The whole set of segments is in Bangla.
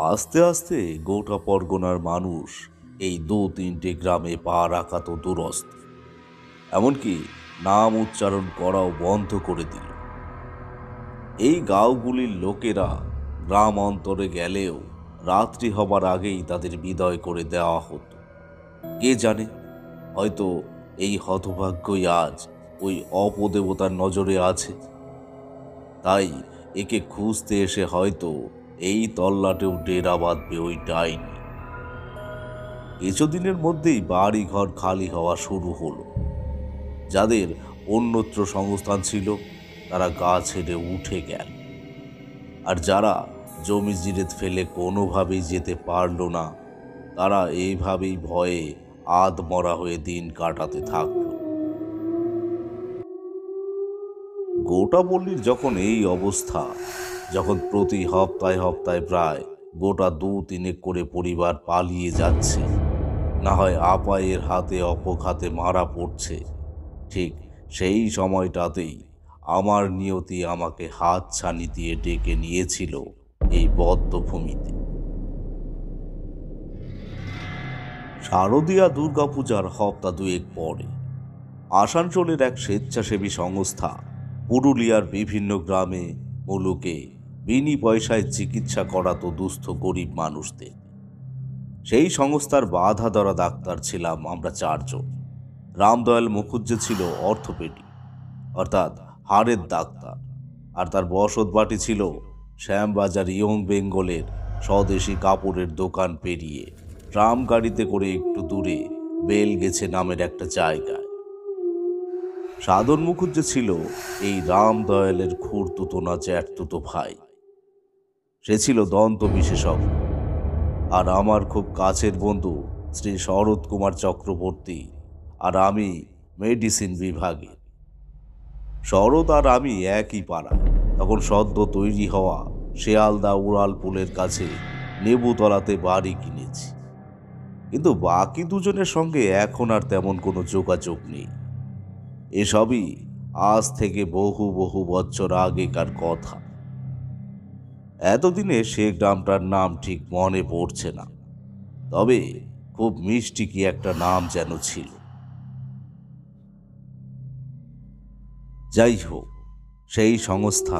আস্তে আস্তে গোটা পরগনার মানুষ এই দু তিনটে গ্রামে পা রাখা তো দুরস্ত। এমনকি নাম উচ্চারণ করাও বন্ধ করে দিল। এই গাঁওগুলির লোকেরা গ্রাম অন্তরে গেলেও রাত্রি হবার আগেই তাদের বিদায় করে দেওয়া হতো। কে জানে, হয়তো এই হতভাগ্যই আজ ওই অপদেবতার নজরে আছে। তাই একে খুঁজতে এসে হয়তো এই তল্লাটেও ডেরা বাঁধবে ওই ডাইনি। কিছুদিনের মধ্যেই বাড়ি ঘর খালি হওয়া শুরু হলো। যাদের অন্যত্র সংস্থান ছিল, তারা গা ছেড়ে উঠে গেল। আর যারা জমি জিরেত ফেলে কোনোভাবেই যেতে পারল না, তারা এইভাবেই ভয়ে আধ মরা হয়ে দিন কাটাতে থাকল। গোটা পল্লীর যখন এই অবস্থা যখন প্রতি হপ্তায় হপ্তায় প্রায় গোটা দু তিনেক করে পরিবার পালিয়ে যাচ্ছে, না হয় আপায়ের হাতে অপঘাতে মারা পড়ছে, ঠিক সেই সময়টাতেই আমার নিয়তি আমাকে হাত ছানি দিয়ে ডেকে নিয়েছিল এই বদ্ধভূমিতে। শারদীয়া দুর্গাপূজার হপ্তা দুয়েক পরে আসানসোলের এক স্বেচ্ছাসেবী সংস্থা পুরুলিয়ার বিভিন্ন গ্রামে মুলুকে বিনি পয়সায় চিকিৎসা করাতো দুস্থ গরিব মানুষদের। সেই সংস্থার বাধা ধরা ডাক্তার ছিলাম আমরা চারজন। রামদয়াল মুখুজ্জে ছিল অর্থোপেডি, অর্থাৎ হাড়ের ডাক্তার, আর তার বসত বাটি ছিল শ্যামবাজার ইয়ং বেঙ্গলের স্বদেশি কাপড়ের দোকান পেরিয়ে, ট্রাম গাড়িতে করে একটু দূরে বেল গেছে নামের একটা জায়গায়। সাধন মুখুজ্জে ছিল এই রামদয়ালের খুঁড়তুতো না জ্যাঠতুতো ভাই। সে ছিল দন্ত বিশেষজ্ঞ। আর আমার খুব কাছের বন্ধু শ্রী শরৎ কুমার চক্রবর্তী আর আমি মেডিসিন বিভাগে শরৎ আর আমি একই পাড়া তখন সদ্য তৈরি হওয়া শেয়ালদা উড়াল পুলের কাছে নেবুতলাতে বাড়ি কিনেছি। কিন্তু বাকি দুজনের সঙ্গে এখন আর তেমন কোনো যোগাযোগ নেই। এসবই আজ থেকে বহু বহু বছর আগেকার কথা। এতদিনে সে গ্রামটার নাম ঠিক মনে পড়ছে না। তবে খুব মিষ্টি কি একটা নাম যেন ছিল। যাই হোক সেই সংস্থা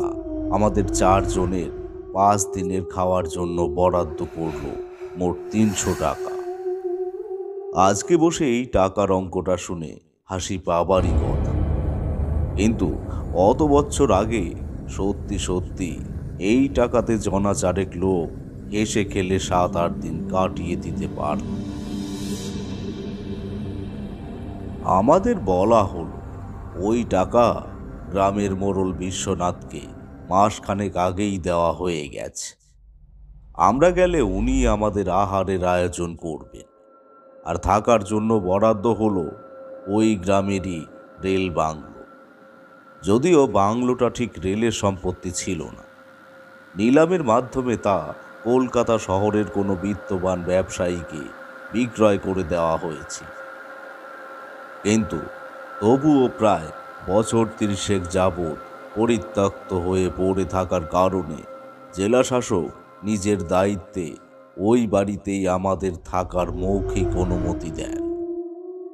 আমাদের চারজনের পাঁচ দিনের খাওয়ার জন্য বরাদ্দ করল মোট তিনশো টাকা। আজকে বসে এই টাকার অঙ্কটা শুনে হাসি পাবারই কথা কিন্তু অত বছর আগে সত্যি সত্যি এই টাকাতে জনা চারেক লোক হেসে খেলে সাত আট দিন কাটিয়ে দিতে পারত আমাদের বলা হল, ওই টাকা গ্রামের মোড়ল বিশ্বনাথকে মাসখানেক আগেই দেওয়া হয়ে গেছে। আমরা গেলে উনি আমাদের আহারের আয়োজন করবেন। আর থাকার জন্য বরাদ্দ হলো ওই গ্রামেরই রেল বাংলো। যদিও বাংলোটা ঠিক রেলের সম্পত্তি ছিল না। নিলামের মাধ্যমে তা কলকাতা শহরের কোনো বিত্তবান ব্যবসায়ীকে বিক্রয় করে দেওয়া হয়েছে। কিন্তু তবুও প্রায় বছর তিরিশেক যাবৎ পরিত্যক্ত হয়ে পড়ে থাকার কারণে জেলাশাসক নিজের দায়িত্বে ওই বাড়িতেই আমাদের থাকার মৌখিক অনুমতি দেন।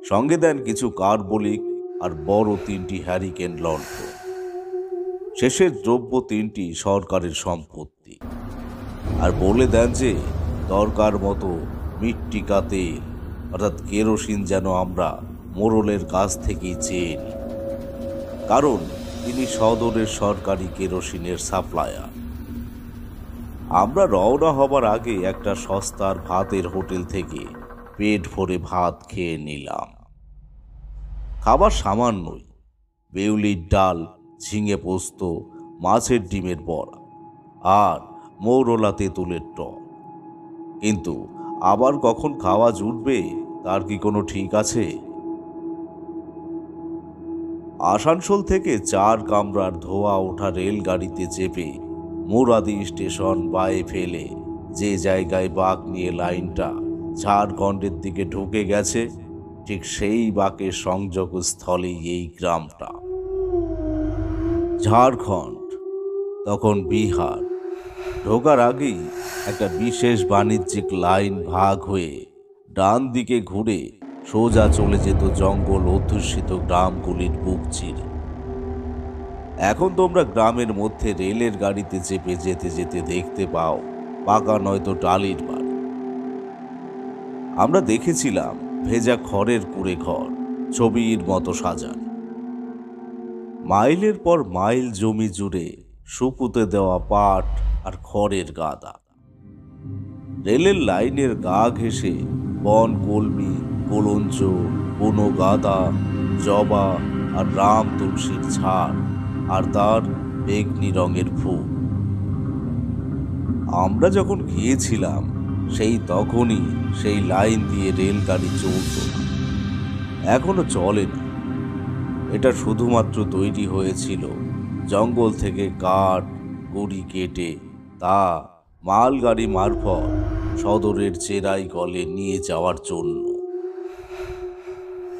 সঙ্গে দেন কিছু কার্বলিক আর বড় তিনটি হ্যারিকেন লন্ঠন শেষের দ্রব্য তিনটি সরকারের সম্পত্তি। আর বলে দেন যে, দরকার মতো মিট্টিকা তেল, অর্থাৎ কেরোসিন যেন আমরা মোরলের কাছ থেকেই চেয়ে কারণ তিনি সদরের সরকারি কেরোসিনের সাপ্লায়ার। আমরা রওনা হবার আগে একটা সস্তার ভাতের হোটেল থেকে পেট ভরে ভাত খেয়ে নিলাম। খাবার সামান্যই, বেউলির ডাল ঝিঙে পোস্ত, মাছের ডিমের বড়া আর মৌরলা তেঁতুলের টক। কিন্তু আবার কখন খাওয়া জুটবে, তার কি কোনো ঠিক আছে? আসানসোল থেকে চার কামরার ধোয়া ওঠা রেলগাড়িতে চেপে মুরাদি স্টেশন বায়ে ফেলে যে জায়গায় বাঁক নিয়ে লাইনটা ঝাড়খণ্ডের দিকে ঢুকে গেছে, ঠিক সেই বাঁকের সংযোগস্থলেই এই গ্রামটা। ঝাড়খণ্ড, তখন বিহার। ঢোকার আগেই একটা বিশেষ বাণিজ্যিক লাইন ভাগ হয়ে ডান দিকে ঘুরে সোজা চলে যেত জঙ্গল অধ্যুষিত গ্রামগুলির বুক চিরে। এখন তোমরা গ্রামের মধ্যে রেলের গাড়িতে চেপে যেতে যেতে দেখতে পাও, পাকা নয়তো টালির বাড়ি। আমরা দেখেছিলাম ভেজা খড়ের কুড়ে ঘর, ছবির মতো সাজানো। মাইলের পর মাইল জমি জুড়ে সুপুতে দেওয়া পাট আর খড়ের গাদা। রেলের লাইনের গা ঘেঁষে বন কলমি গোলঞ্চ কোনো গাদা জবা আর রাম তুলসীর ছাড় আর তার বেগনি রঙের ফুল। আমরা যখন গিয়েছিলাম, সেই তখনই সেই লাইন দিয়ে রেলগাড়ি চলত এখনও চলে না। এটা শুধুমাত্র তৈরি হয়েছিল জঙ্গল থেকে কাঠ গুড়ি কেটে, তা মালগাড়ি মারফত সদরের চেরাই গলে নিয়ে যাওয়ার জন্য।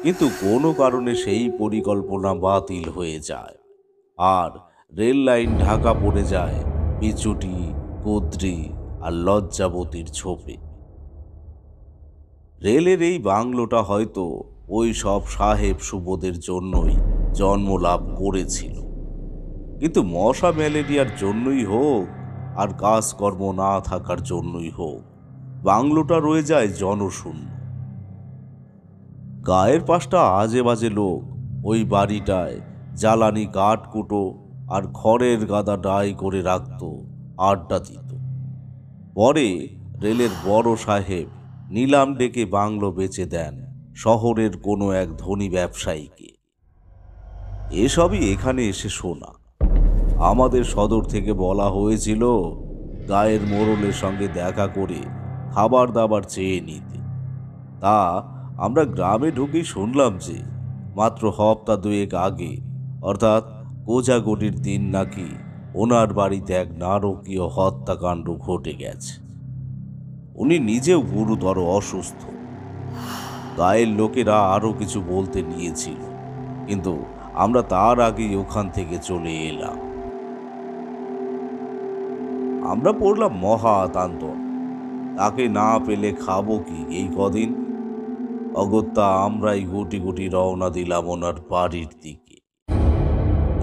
কিন্তু কোনো কারণে সেই পরিকল্পনা বাতিল হয়ে যায়। আর রেল লাইন ঢাকা পড়ে যায় বিচুটি কুদ্রি আর লজ্জাবতীর ছোপে। রেলের এই বাংলোটা হয়তো ওই সব সাহেব সুবোধের জন্যই জন্ম লাভ করেছিল। কিন্তু মশা ম্যালেরিয়ার জন্যই হোক আর কাজকর্ম না থাকার জন্যই হোক, বাংলোটা রয়ে যায় জনশূন্য। গায়ের পাশটা আজে বাজে লোক, ওই বাড়িটায় জ্বালানি কাঠ কুটো আর খড়ের গাদা ডাই করে রাখত, আড্ডা দিত। পরে রেলের বড় সাহেব নিলাম ডেকে বাংলো বেচে দেন। শহরের কোনো এক ধনী ব্যবসায়ীকে। এসবই এখানে এসে শোনা। আমাদের সদর থেকে বলা হয়েছিল, গায়ের মোড়লের সঙ্গে দেখা করে খাবার দাবার চেয়ে নিতে। তা আমরা গ্রামে ঢুকেই শুনলাম যে, মাত্র হপ্তা দুয়েক আগে, অর্থাৎ কোজাগটির দিন নাকি ওনার বাড়িতে এক নারকীয় হত্যাকাণ্ড ঘটে গেছে। উনি নিজেও গুরুতর অসুস্থ। গায়ের লোকেরা আরও কিছু বলতে নিয়েছিল। কিন্তু আমরা তার আগেই ওখান থেকে চলে এলাম। আমরা পড়লাম মহা মহাতান্তন তাকে না পেলে খাব কি এই কদিন? অগত্যা আমরাই গুটি গুটি রওনা দিলাম ওনার বাড়ির দিকে।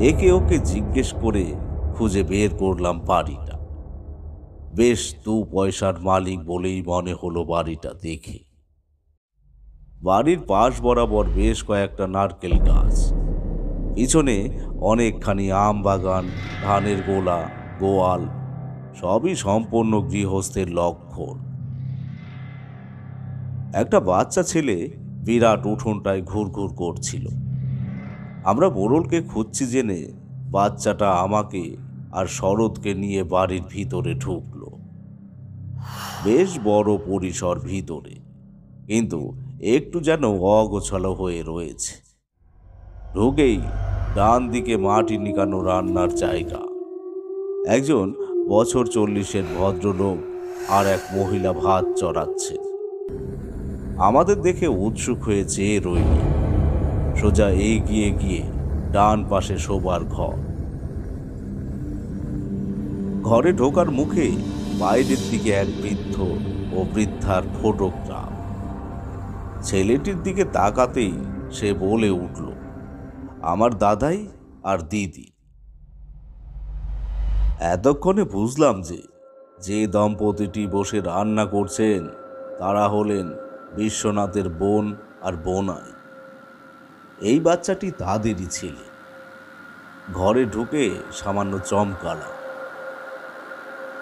একে ওকে জিজ্ঞেস করে খুঁজে বের করলাম বাড়িটা। বেশ দু পয়সার মালিক বলেই মনে হলো বাড়িটা দেখে। বাড়ির পাশ বরাবর বেশ কয়েকটা নারকেল গাছ। পিছনে অনেকখানি আম বাগান, ধানের গোলা, গোয়াল, সবই সম্পূর্ণ গৃহস্থের লক্ষণ। একটা বাচ্চা ছেলে বিরাট উঠোনটায় ঘুরঘুর করছিল। আমরা মোড়লকে খুঁজছি জেনে বাচ্চাটা আমাকে আর শরৎকে নিয়ে বাড়ির ভিতরে ঢুকলো। বেশ বড় পরিসর ভিতরে। কিন্তু একটু যেন অগোছালো হয়ে রয়েছে। ঢুকেই ডান দিকে মাটি নিকানো রান্নার জায়গা। একজন বছর চল্লিশের ভদ্রলোক আর এক মহিলা ভাত চড়াচ্ছে। আমাদের দেখে উৎসুক হয়ে চেয়ে রইল। সোজা এগিয়ে গিয়ে ডান পাশে শোবার ঘর। ঘরে ঢোকার মুখে বাইরের দিকে এক বৃদ্ধ ও বৃদ্ধার ফটোগ্রাফ ছেলেটির দিকে তাকাতেই সে বলে উঠল, আমার দাদাই আর দিদি। এতক্ষণে বুঝলাম যে যে দম্পতিটি বসে রান্না করছেন, তারা হলেন বিশ্বনাথের বোন আর বোনাই এই বাচ্চাটি তাদেরই ছেলে। ঘরে ঢুকে সামান্য চমকালাম।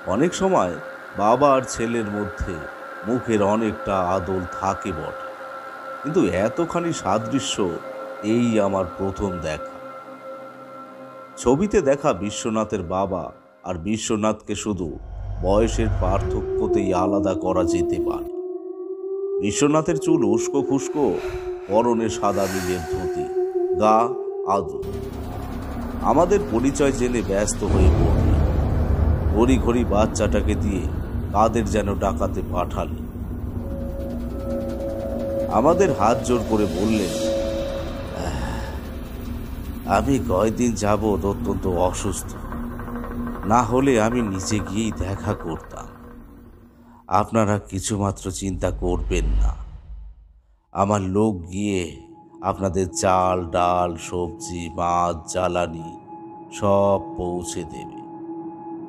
অনেক সময় বাবা আর ছেলের মধ্যে মুখের অনেকটা আদল থাকে বটে। কিন্তু এতখানি সাদৃশ্য, এই আমার প্রথম দেখা। ছবিতে দেখা বিশ্বনাথের বাবা আর বিশ্বনাথকে শুধু বয়সের পার্থক্যতেই আলাদা করা যেতে পারে। বিশ্বনাথের চুল উস্কো খুস্কো, পরনে সাদা নীলের ধুতি, গা আদু আমাদের পরিচয় জেনে ব্যস্ত হয়ে পড়ল ঘড়ি ঘড়ি বাচ্চাটাকে দিয়ে কাদের যেন ডাকাতে পাঠালে। আমাদের হাত জোর করে বললেন আমি কয়দিন যাবৎ অত্যন্ত অসুস্থ। না হলে আমি নিজে গিয়েই দেখা করতাম। আপনারা কিছুমাত্র চিন্তা করবেন না। আমার লোক গিয়ে আপনাদের চাল, ডাল, সবজি, মাছ, জ্বালানি সব পৌঁছে দেবে।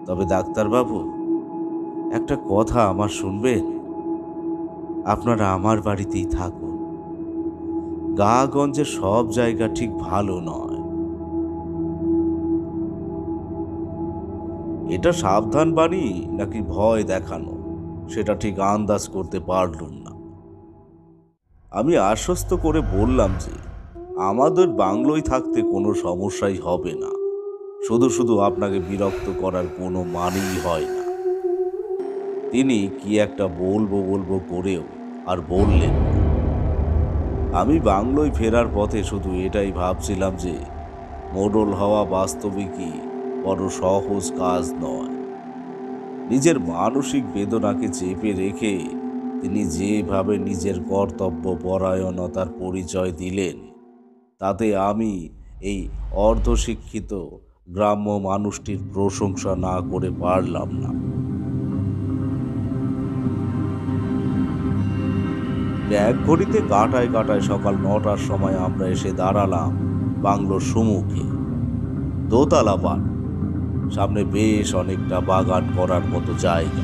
তবে ডাক্তারবাবু, একটা কথা আমার শুনবেন? আপনারা আমার বাড়িতেই থাকুন। গা গাগঞ্জে সব জায়গা ঠিক ভালো নয়। এটা সাবধান বাণী নাকি ভয় দেখানো? সেটা ঠিক আন্দাজ করতে পারলুম না। আমি আশ্বস্ত করে বললাম যে, আমাদের বাংলোয় থাকতে কোনো সমস্যাই হবে না। শুধু শুধু আপনাকে বিরক্ত করার কোনো মানেই হয় না। তিনি কি একটা বলব বলব করেও আর বললেন আমি বাংলোয় ফেরার পথে শুধু এটাই ভাবছিলাম যে মোডল হওয়া বাস্তবিকই বড় সহজ কাজ নয়। নিজের মানসিক বেদনাকে চেপে রেখে তিনি যেভাবে নিজের কর্তব্য পরায়ণতার পরিচয় দিলেন, তাতে আমি এই অর্ধশিক্ষিত গ্রাম্য মানুষটির প্রশংসা না করে পারলাম না। এক ঘড়িতে কাটায় কাটায় সকাল নটার সময় আমরা এসে দাঁড়ালাম বাংলোর সম্মুখে দোতলা বান সামনে বেশ অনেকটা বাগান করার মতো জায়গা।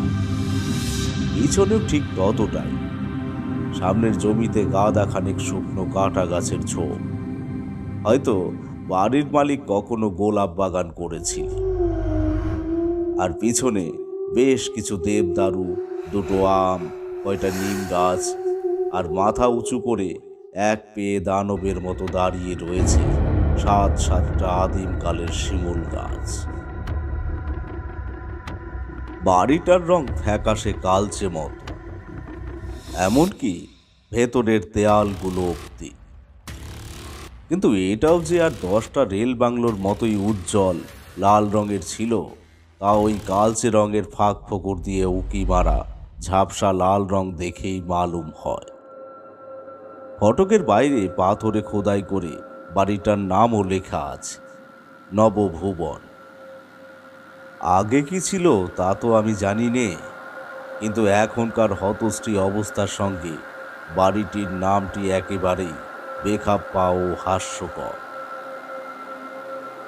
পিছনেও ঠিক ততটাই। সামনের জমিতে গাদা খানিক শুকনো কাটা গাছের ঝোপ। হয়তো বাড়ির মালিক কখনো গোলাপ বাগান করেছিল আর পিছনে বেশ কিছু দেবদারু, দুটো আম, কয়টা নিম গাছ আর মাথা উঁচু করে এক পেয়ে দানবের মতো দাঁড়িয়ে রয়েছে সাত সাতটা আদিমকালের শিমুল গাছ। বাড়িটার রং ফ্যাকাশে কালচে মতো, এমনকি ভেতরের দেয়ালগুলো অব্দি কিন্তু এটাও যে আর দশটা রেল বাংলোর মতোই উজ্জ্বল, লাল রঙের ছিল, তা ওই কালচে রঙের ফাঁক ফোকর দিয়ে উকি মারা ঝাপসা লাল রং দেখেই মালুম হয়। ফটকের বাইরে পাথরে খোদাই করে বাড়িটার নামও লেখা আছে, নবভুবন। আগে কি ছিল তা তো আমি জানি নে, কিন্তু এখনকার হতশ্রী অবস্থার সঙ্গে বাড়িটির নামটি একেবারেই বেখাপ্পা ও হাস্যকর।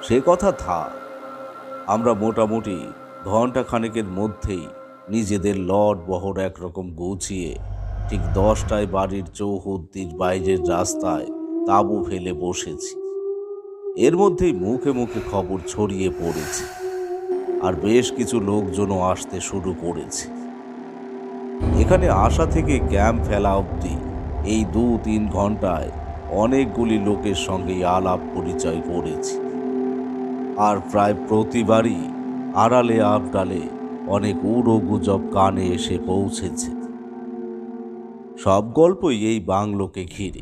সে কথা থাক, আমরা মোটামুটি ঘণ্টা খানেকের মধ্যেই নিজেদের লট বহর একরকম গুছিয়ে ঠিক দশটায় বাড়ির চৌহদ্দির বাইরের রাস্তায় তাঁবু ফেলে বসেছি। এর মধ্যেই মুখে মুখে খবর ছড়িয়ে পড়েছে আর বেশ কিছু লোকজনও আসতে শুরু করেছে। এখানে আসা থেকে ক্যাম্প ফেলা অবধি এই দু তিন ঘন্টায় অনেকগুলি লোকের সঙ্গে আলাপ পরিচয় করেছি। আর প্রায় প্রতিবারই আড়ালে আবডালে অনেক উড়ো গুজব কানে এসে পৌঁছেছে। সব গল্পই এই বাংলোকে ঘিরে।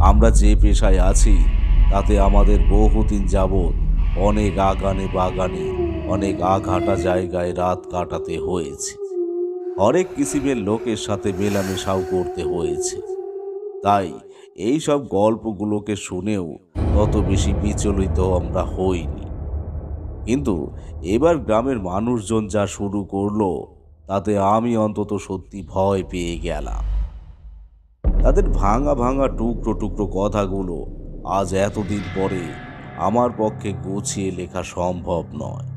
আমরা যে পেশায় আছি, তাতে আমাদের বহুদিন যাবৎ অনেক আগানে বাগানে, অনেক আঘাটা জায়গায় রাত কাটাতে হয়েছে। অনেক কিসিমের লোকের সাথে মেলামেশাও করতে হয়েছে। তাই এই সব গল্পগুলোকে শুনেও তত বেশি বিচলিত আমরা হইনি। কিন্তু এবার গ্রামের মানুষজন যা শুরু করল তাতে আমি অন্তত সত্যি ভয় পেয়ে গেলাম। তাদের ভাঙা ভাঙা টুকরো টুকরো কথাগুলো আজ এতদিন পরে আমার পক্ষে গুছিয়ে লেখা সম্ভব নয়।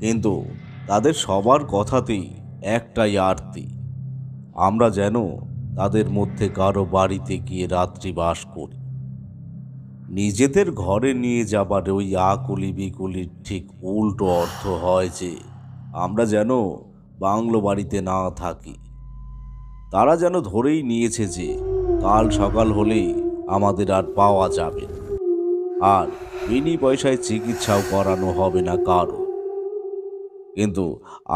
কিন্তু তাদের সবার কথাতেই একটাই আরতি, আমরা যেন তাদের মধ্যে কারও বাড়িতে গিয়ে রাত্রি বাস করি। নিজেদের ঘরে নিয়ে যাবার ওই আকুলি বিকুলির ঠিক উল্টো অর্থ হয় যে, আমরা যেন বাংলো বাড়িতে না থাকি। তারা যেন ধরেই নিয়েছে যে, কাল সকাল হলেই আমাদের আর পাওয়া যাবে। আর বিনি পয়সায় চিকিৎসাও করানো হবে না কারও। কিন্তু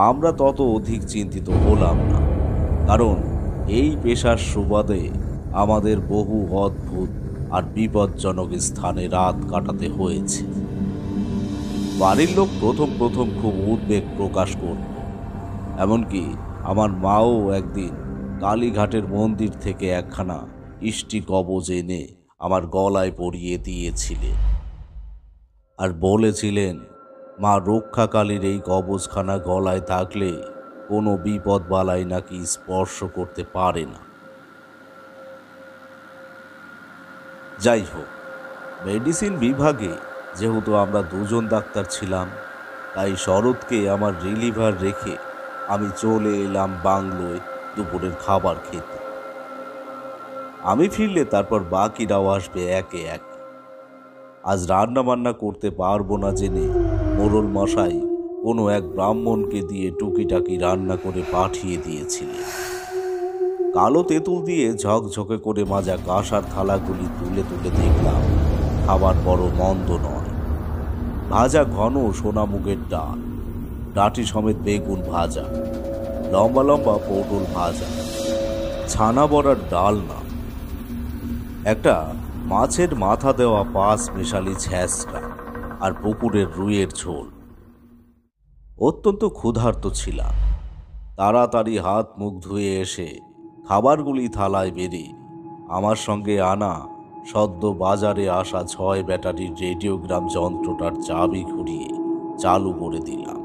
আমরা তত অধিক চিন্তিত হলাম না, কারণ এই পেশার সুবাদে আমাদের বহু অদ্ভুত আর বিপজ্জনক স্থানে রাত কাটাতে হয়েছে। বাড়ির লোক প্রথম প্রথম খুব উদ্বেগ প্রকাশ করত। এমনকি আমার মাও একদিন কালীঘাটের মন্দির থেকে একখানা ইষ্টি কবজ এনে আমার গলায় পরিয়ে দিয়েছিলেন আর বলেছিলেন, মা রক্ষাকালীর এই কবজখানা গলায় থাকলে কোনো বিপদ বালাই নাকি স্পর্শ করতে পারে না। যাই হোক, মেডিসিন বিভাগে যেহেতু আমরা দুজন ডাক্তার ছিলাম, তাই শরৎকে আমার রিলিভার রেখে আমি চলে এলাম বাংলোয় দুপুরের খাবার খেতে। আমি ফিরলে তারপর বাকিরাও আসবে একে এক। আজ রান্না বান্না করতে পারব না জেনে মোরল মশাই কোনো এক ব্রাহ্মণকে দিয়ে টুকিটাকি রান্না করে পাঠিয়ে দিয়েছিলেন। কালো তেঁতুল দিয়ে ঝকঝকে করে মাজা কাঁসার থালাগুলি তুলে তুলে দেখলাম, খাবার বড় মন্দ নয়। ভাজা ঘন সোনা মুগের ডাল। ডাঁটি সমেত বেগুন ভাজা, লম্বা লম্বা পটল ভাজা, ছানা বড়ার ডাল না। একটা মাছের মাথা দেওয়া পাঁচ মেশালি ছ্যাঁচড়া আর পুকুরের রুইয়ের ঝোল। অত্যন্ত ক্ষুধার্ত ছিলাম। তাড়াতাড়ি হাত মুখ ধুয়ে এসে খাবারগুলি থালায় বেড়ে আমার সঙ্গে আনা সদ্য বাজারে আসা ছয় ব্যাটারির রেডিওগ্রাম যন্ত্রটার চাবি ঘুরিয়ে চালু করে দিলাম।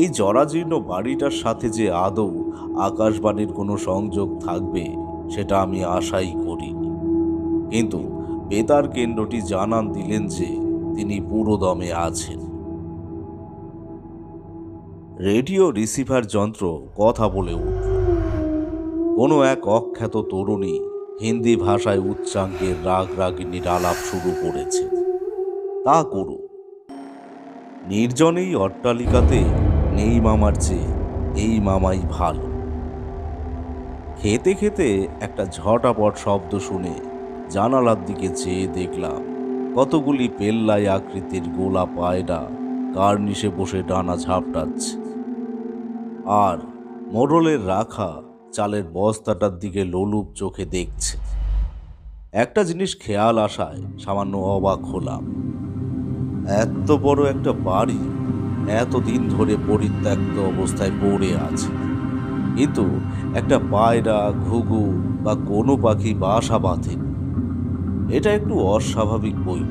এই জরাজীর্ণ বাড়িটার সাথে যে আদৌ আকাশবাণীর কোনো সংযোগ থাকবে, সেটা আমি আশাই করি। কিন্তু বেতার কেন্দ্রটি জানান দিলেন যে তিনি পুরোদমে আছেন। রেডিও রিসিভার যন্ত্র কথা বলে উঠল। কোনো এক অখ্যাত তরুণী হিন্দি ভাষায় উচ্চাঙ্গের রাগ রাগিনীর আলাপ শুরু করেছে। তা করু নির্জনেই অট্টালিকাতে নেই মামার চেয়ে এই মামাই ভালো। খেতে খেতে একটা ঝটাপট শব্দ শুনে জানালার দিকে চেয়ে দেখলাম, কতগুলি পেল্লাই আকৃতির গোলা পায়রা কার্নিশে বসে ডানা ঝাপটাচ্ছে আর মোড়লের রাখা চালের বস্তাটার দিকে লোলুপ চোখে দেখছে। একটা জিনিস খেয়াল আসায় সামান্য অবাক হলাম। এত বড় একটা বাড়ি এতদিন ধরে পরিত্যক্ত অবস্থায় পড়ে আছে। কিন্তু একটা পায়রা, ঘুঘু বা কোনো পাখি বাসা বাঁধেনি এটা একটু অস্বাভাবিক বই।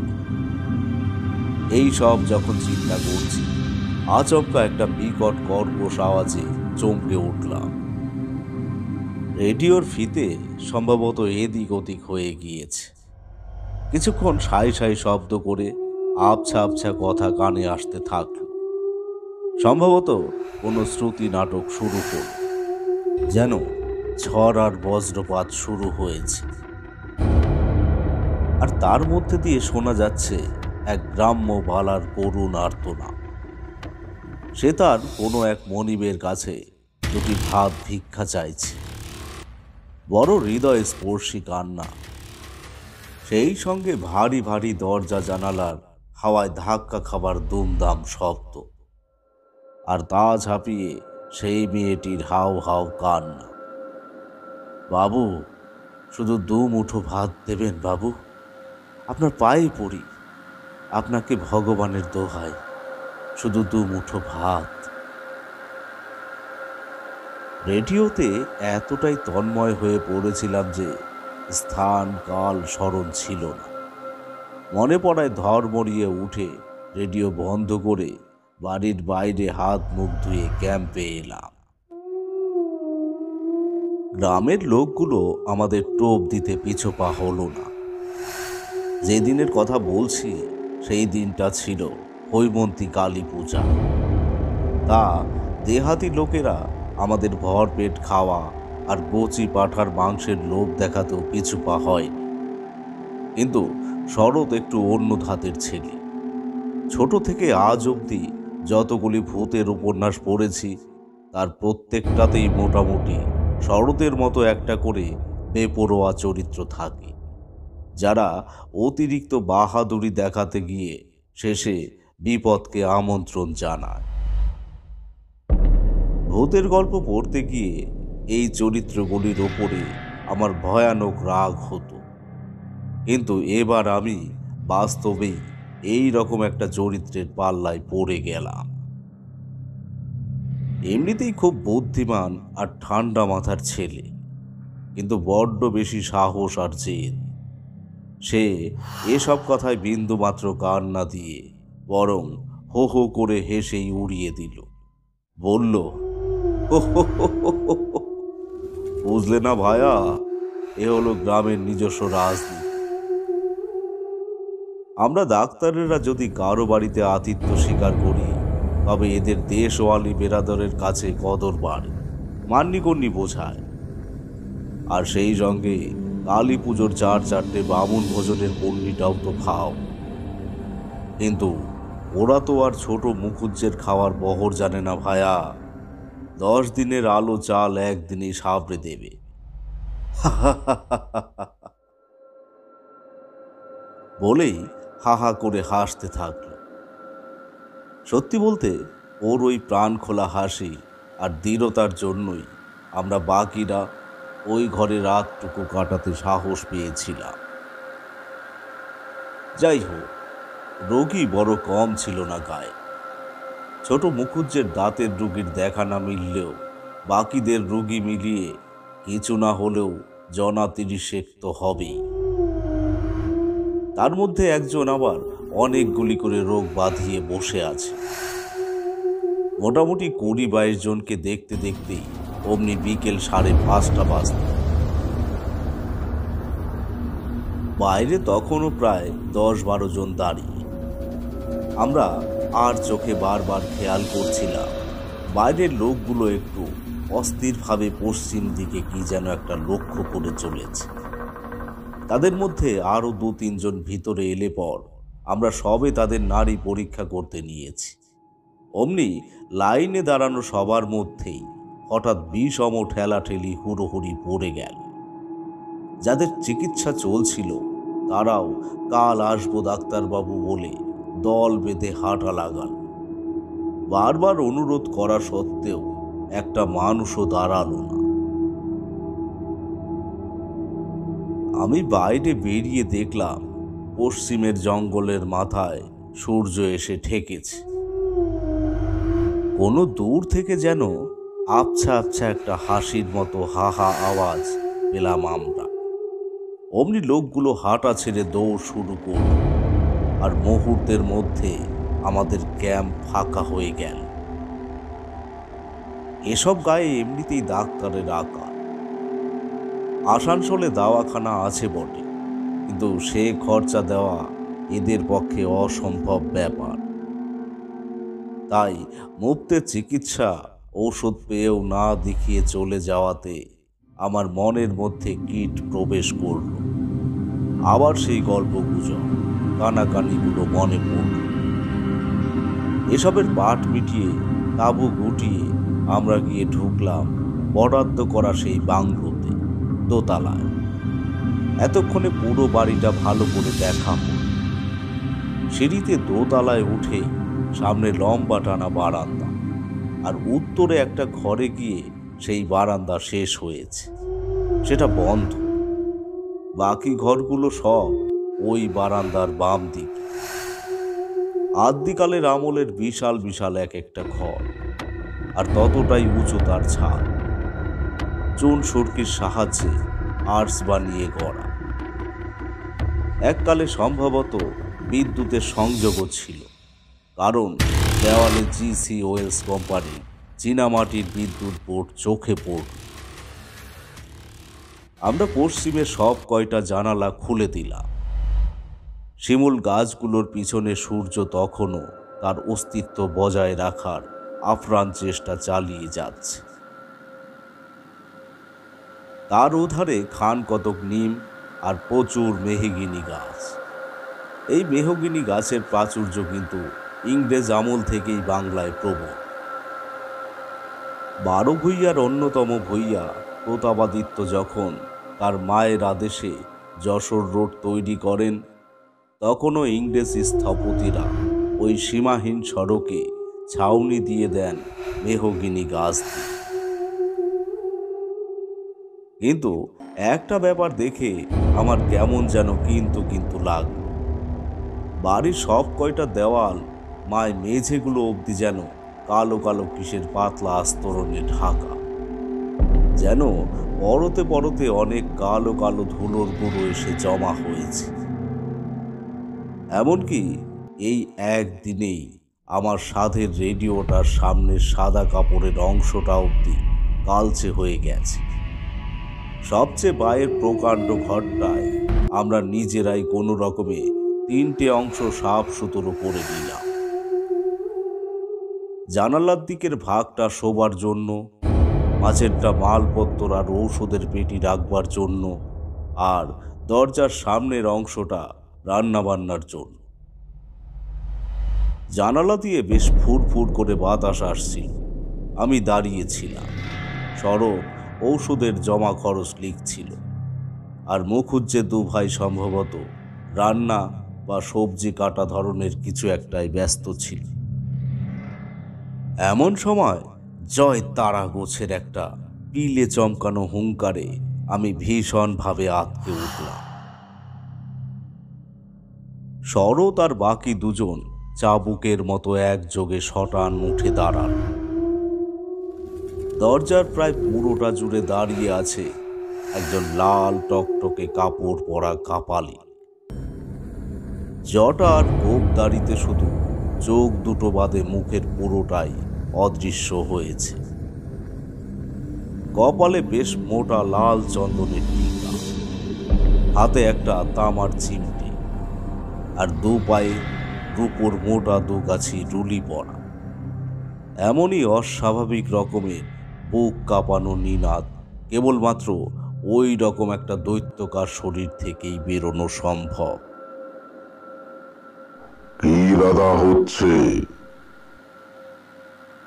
এই সব যখন চিন্তা করছি, আচমকা একটা বিকট কর্কশ আওয়াজে চমকে উঠলাম। রেডিওর ফিতে সম্ভবত এদিক ওদিক হয়ে গিয়েছে। কিছুক্ষণ সাই সাই শব্দ করে আবছা আবছা কথা কানে আসতে থাকল। সম্ভবত কোনো শ্রুতি নাটক শুরু করল যেন ঝড় আর বজ্রপাত শুরু হয়েছে। আর তার মধ্যে দিয়ে শোনা যাচ্ছে এক গ্রাম্য বালার করুণ আর্তনা। সে তার কোনো এক মনিবের কাছে দুটি ভাত ভিক্ষা চাইছে। বড় হৃদয় স্পর্শী কান্না। সেই সঙ্গে ভারী ভারী দরজা জানালার হাওয়ায় ধাক্কা খাবার দুমদাম শব্দ আর তা ঝাঁপিয়ে সেই মেয়েটির হাও হাও কান্না। বাবু, শুধু দু মুঠো ভাত দেবেন বাবু। আপনার পায়ে পড়ি। আপনাকে ভগবানের দোহাই শুধু দু মুঠো ভাত। রেডিওতে এতটাই তন্ময় হয়ে পড়েছিলাম যে স্থান, কাল, স্মরণ ছিল না। মনে পড়ায় ধর মরিয়ে উঠে রেডিও বন্ধ করে বাড়ির বাইরে হাত মুখ ধুয়ে ক্যাম্পে এলাম। গ্রামের লোকগুলো আমাদের টোপ দিতে পিছপা হলো না। যে দিনের কথা বলছি, সেই দিনটা ছিল হৈমন্তী কালী পূজা। তা দেহাতি লোকেরা আমাদের ভরপেট খাওয়া আর কচি পাঠার মাংসের লোভ দেখাতেও পিছুপা হয়নি। কিন্তু শরৎ একটু অন্য ধাতের ছেলে। ছোট থেকে আজ অবধি যতগুলি ভূতের উপন্যাস পড়েছি, তার প্রত্যেকটাতেই মোটামুটি শরতের মতো একটা করে বেপরোয়া চরিত্র থাকে। যারা অতিরিক্ত বাহাদুরি দেখাতে গিয়ে শেষে বিপদকে আমন্ত্রণ জানায়। ভূতের গল্প পড়তে গিয়ে এই চরিত্রগুলির ওপরে আমার ভয়ানক রাগ হতো। কিন্তু এবার আমি বাস্তবেই এই রকম একটা চরিত্রের পাল্লায় পড়ে গেলাম এমনিতেই খুব বুদ্ধিমান আর ঠান্ডা মাথার ছেলে কিন্তু বড্ড বেশি সাহস আর জেদ সে এসব কথায় বিন্দু মাত্র কান না দিয়ে বরং হো হো করে হেসেই উড়িয়ে দিল বলল "হো হো হো হো হো হো। বুঝলে না ভায়া এ হলো গ্রামের নিজস্ব রাজনীতি আমরা ডাক্তারেরা যদি কারও বাড়িতে আতিথ্য স্বীকার করি, তবে এদের দেশওয়ালি বেরাদরের কাছে কদর বাড়ে মান্যিকন্যি বোঝায়। আর সেই সঙ্গে কালী পুজোর চার চারটে বামুন ভোজনের পণ্ডিটাও তো খাও। কিন্তু ওরা তো আর ছোট মুখুজ্জের খাওয়ার বহর জানে না ভায়া। দশ দিনের আলো চাল একদিনেই সাবড়ে দেবে। বলেই হা হা করে হাসতে থাকল। সত্যি বলতে, ওর ওই প্রাণ খোলা হাসি আর দৃঢ়তার জন্যই আমরা বাকিরা ওই ঘরে রাতটুকু কাটাতে সাহস পেয়েছিলাম। যাই হোক, রোগী বড় কম ছিল না গায়ে। ছোট মুখুজ্জের দাঁতের রুগীর দেখা না মিললেও বাকিদের রুগী মিলিয়ে কিছু না হলেও জনা তিরিশেক তো হবেই। তার মধ্যে একজন আবার অনেকগুলি করে রোগ বাঁধিয়ে বসে আছে। মোটামুটি কুড়ি বাইশ জনকে দেখতে দেখতেই অমনি বিকেল সাড়ে পাঁচটা বাজত বাইরে তখনও প্রায় দশ বারো জন দাঁড়িয়ে। আমরা আর চোখে বারবার খেয়াল করছিলাম, বাইরের লোকগুলো একটু অস্থিরভাবে পশ্চিম দিকে কি যেন একটা লক্ষ্য করে চলেছে। তাদের মধ্যে আরও দু তিনজন ভিতরে এলে পর আমরা সবে তাদের নারী পরীক্ষা করতে নিয়েছি। অমনি লাইনে দাঁড়ানো সবার মধ্যেই হঠাৎ বিষম ঠেলাঠেলি হুড়োহুড়ি পড়ে গেল। যাদের চিকিৎসা চলছিল, তারাও কাল আসব ডাক্তারবাবু বলে দল বেঁধে হাঁটা লাগাল। বারবার অনুরোধ করা সত্ত্বেও একটা মানুষও দাঁড়াল না। আমি বাইরে বেরিয়ে দেখলাম পশ্চিমের জঙ্গলের মাথায় সূর্য এসে ঠেকেছে। কোনো দূর থেকে যেন আবছা আবছা একটা হাসির মতো হা হা আওয়াজ পেলাম আমরা। অমনি লোকগুলো হাঁটা ছেড়ে দৌড় শুরু করল আর মুহূর্তের মধ্যে আমাদের ক্যাম্প ফাঁকা হয়ে গেল। এসব গায়ে এমনিতেই ডাক্তারের আকার আসানসোলে দাওয়াখানা আছে বটে। কিন্তু সে খরচা দেওয়া এদের পক্ষে অসম্ভব ব্যাপার। তাই মুক্তের চিকিৎসা ঔষধ পেয়েও না দেখিয়ে চলে যাওয়াতে আমার মনের মধ্যে কীট প্রবেশ করল। আবার সেই গল্প গুজব কানাকানিগুলো মনে পড়ল। এসবের পাট মিটিয়ে তাবু গুটিয়ে আমরা গিয়ে ঢুকলাম, বরাদ্দ করা সেই বাংলোতে দোতলায়। এতক্ষণে পুরো বাড়িটা ভালো করে দেখা হল। সিঁড়িতে দোতলায় উঠে সামনে লম্বা টানা বারান্দা আর উত্তরে একটা ঘরে গিয়ে সেই বারান্দা শেষ হয়েছে। সেটা বন্ধ। বাকি ঘরগুলো সব ওই বারান্দার বাম দিকে। আদ্যিকালের আমলের বিশাল বিশাল এক একটা ঘর। আর ততটাই উঁচু তার ছাদ। চুন সুরকির সাহায্যে আর্টস বানিয়ে গড়া। এককালে সম্ভবত বিদ্যুতের সংযোগও ছিল, কারণ দেওয়ালে জিসি ওয়েলস কোম্পানি চীনামাটির বিদ্যুৎ বোর্ড চোখে পড়ল। আমরা পশ্চিমে সব কয়টা জানালা খুলে দিলাম। শিমুল গাছগুলোর পিছনে সূর্য তখনও তার অস্তিত্ব বজায় রাখার আফরান চেষ্টা চালিয়ে যাচ্ছে। তার ওধারে খান কতক নিম আর প্রচুর মেহগিনি গাছ। এই মেহগিনি গাছের প্রাচুর্য কিন্তু ইংরেজ আমল থেকেই বাংলায় প্রবল। বারো ভূইয়ার অন্যতম ভূইয়া প্রতাপাদিত্য যখন তার মায়ের আদেশে যশোর রোড তৈরি করেন, তখনও ইংরেজ স্থপতিরা ওই সীমাহীন সড়কে ছাউনি দিয়ে দেন মেহগিনি গাছ দিয়ে কিন্তু একটা ব্যাপার দেখে আমার কেমন যেন কিন্তু কিন্তু লাগল বাড়ির সব কয়টা দেওয়াল মায় মেঝেগুলো অবধি যেন কালো কালো কিসের পাতলা আস্তরণে ঢাকা। যেন পরতে পরতে অনেক কালো কালো ধুলোর গুঁড়ো এসে জমা হয়েছে। এমনকি এই একদিনেই আমার সাধের রেডিওটার সামনের সাদা কাপড়ের অংশটা অবধি কালচে হয়ে গেছে। সবচেয়ে বায়ের প্রকাণ্ড ঘরটায় আমরা নিজেরাই কোনো রকমে তিনটে অংশ সাপ সুতোর করে নিলাম। জানালার দিকের ভাগটা শোবার জন্য মাছেরটা মালপত্র আর ঔষধের পেটি রাখবার জন্য, আর দরজার সামনের অংশটা রান্নাবান্নার জন্য। জানালা দিয়ে বেশ ফুরফুর করে বাতাস আসছিল। আমি দাঁড়িয়েছিলাম সড়ক ঔষধের জমা খরচ লিখছিল। আর মুখুজ্জে দু ভাই সম্ভবত রান্না বা সবজি কাটা ধরনের কিছু একটাই ব্যস্ত ছিল। এমন সময় জয় তারা গোছের একটা পিলে চমকানো হুঙ্কারে আমি ভীষণভাবে আতকে উঠলাম। শরৎ আর বাকি দুজন চাবুকের মতো একযোগে শটান উঠে দাঁড়ান দরজার প্রায় পুরোটা জুড়ে দাঁড়িয়ে আছে একজন লাল টকটকে কাপড় পরা কাপালি। জটা আর গোপ দাড়িতে শুধু চোখ দুটো বাদে মুখের পুরোটাই অদৃশ্য হয়েছে। কপালে বেশ মোটা লাল চন্দনের টিকা, হাতে একটা তামার চিমটি, আর দু পায়ে রূপোর মোটা দুগাছি রুলি পরা। এমনই অস্বাভাবিক রকমের বুক কাঁপানো নিনাদ কেবলমাত্র ওই রকম একটা দৈত্যকার শরীর থেকেই বেরোনো সম্ভব। কি রাধা হচ্ছে?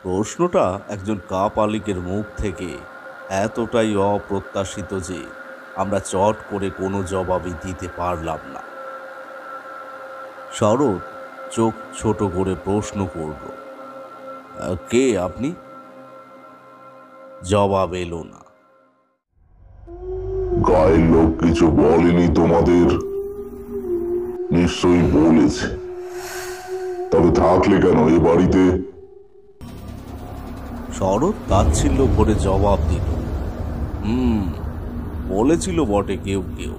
প্রশ্নটা একজন কাপালিকের মুখ থেকে এতটাই অপ্রত্যাশিত যে আমরা চট করে কোনো জবাবই দিতে পারলাম না। শরৎ চোখ ছোট করে প্রশ্ন করল কে আপনি? জবাব এলো না গায়ের লোক কিছু বলেনি তোমাদের। নিশ্চয়ই বলেছে। তবে থাকলে কেন এ বাড়িতে? শরৎ তাচ্ছিল্য করে জবাব দিল হুম বলেছিল বটে কেউ কেউ।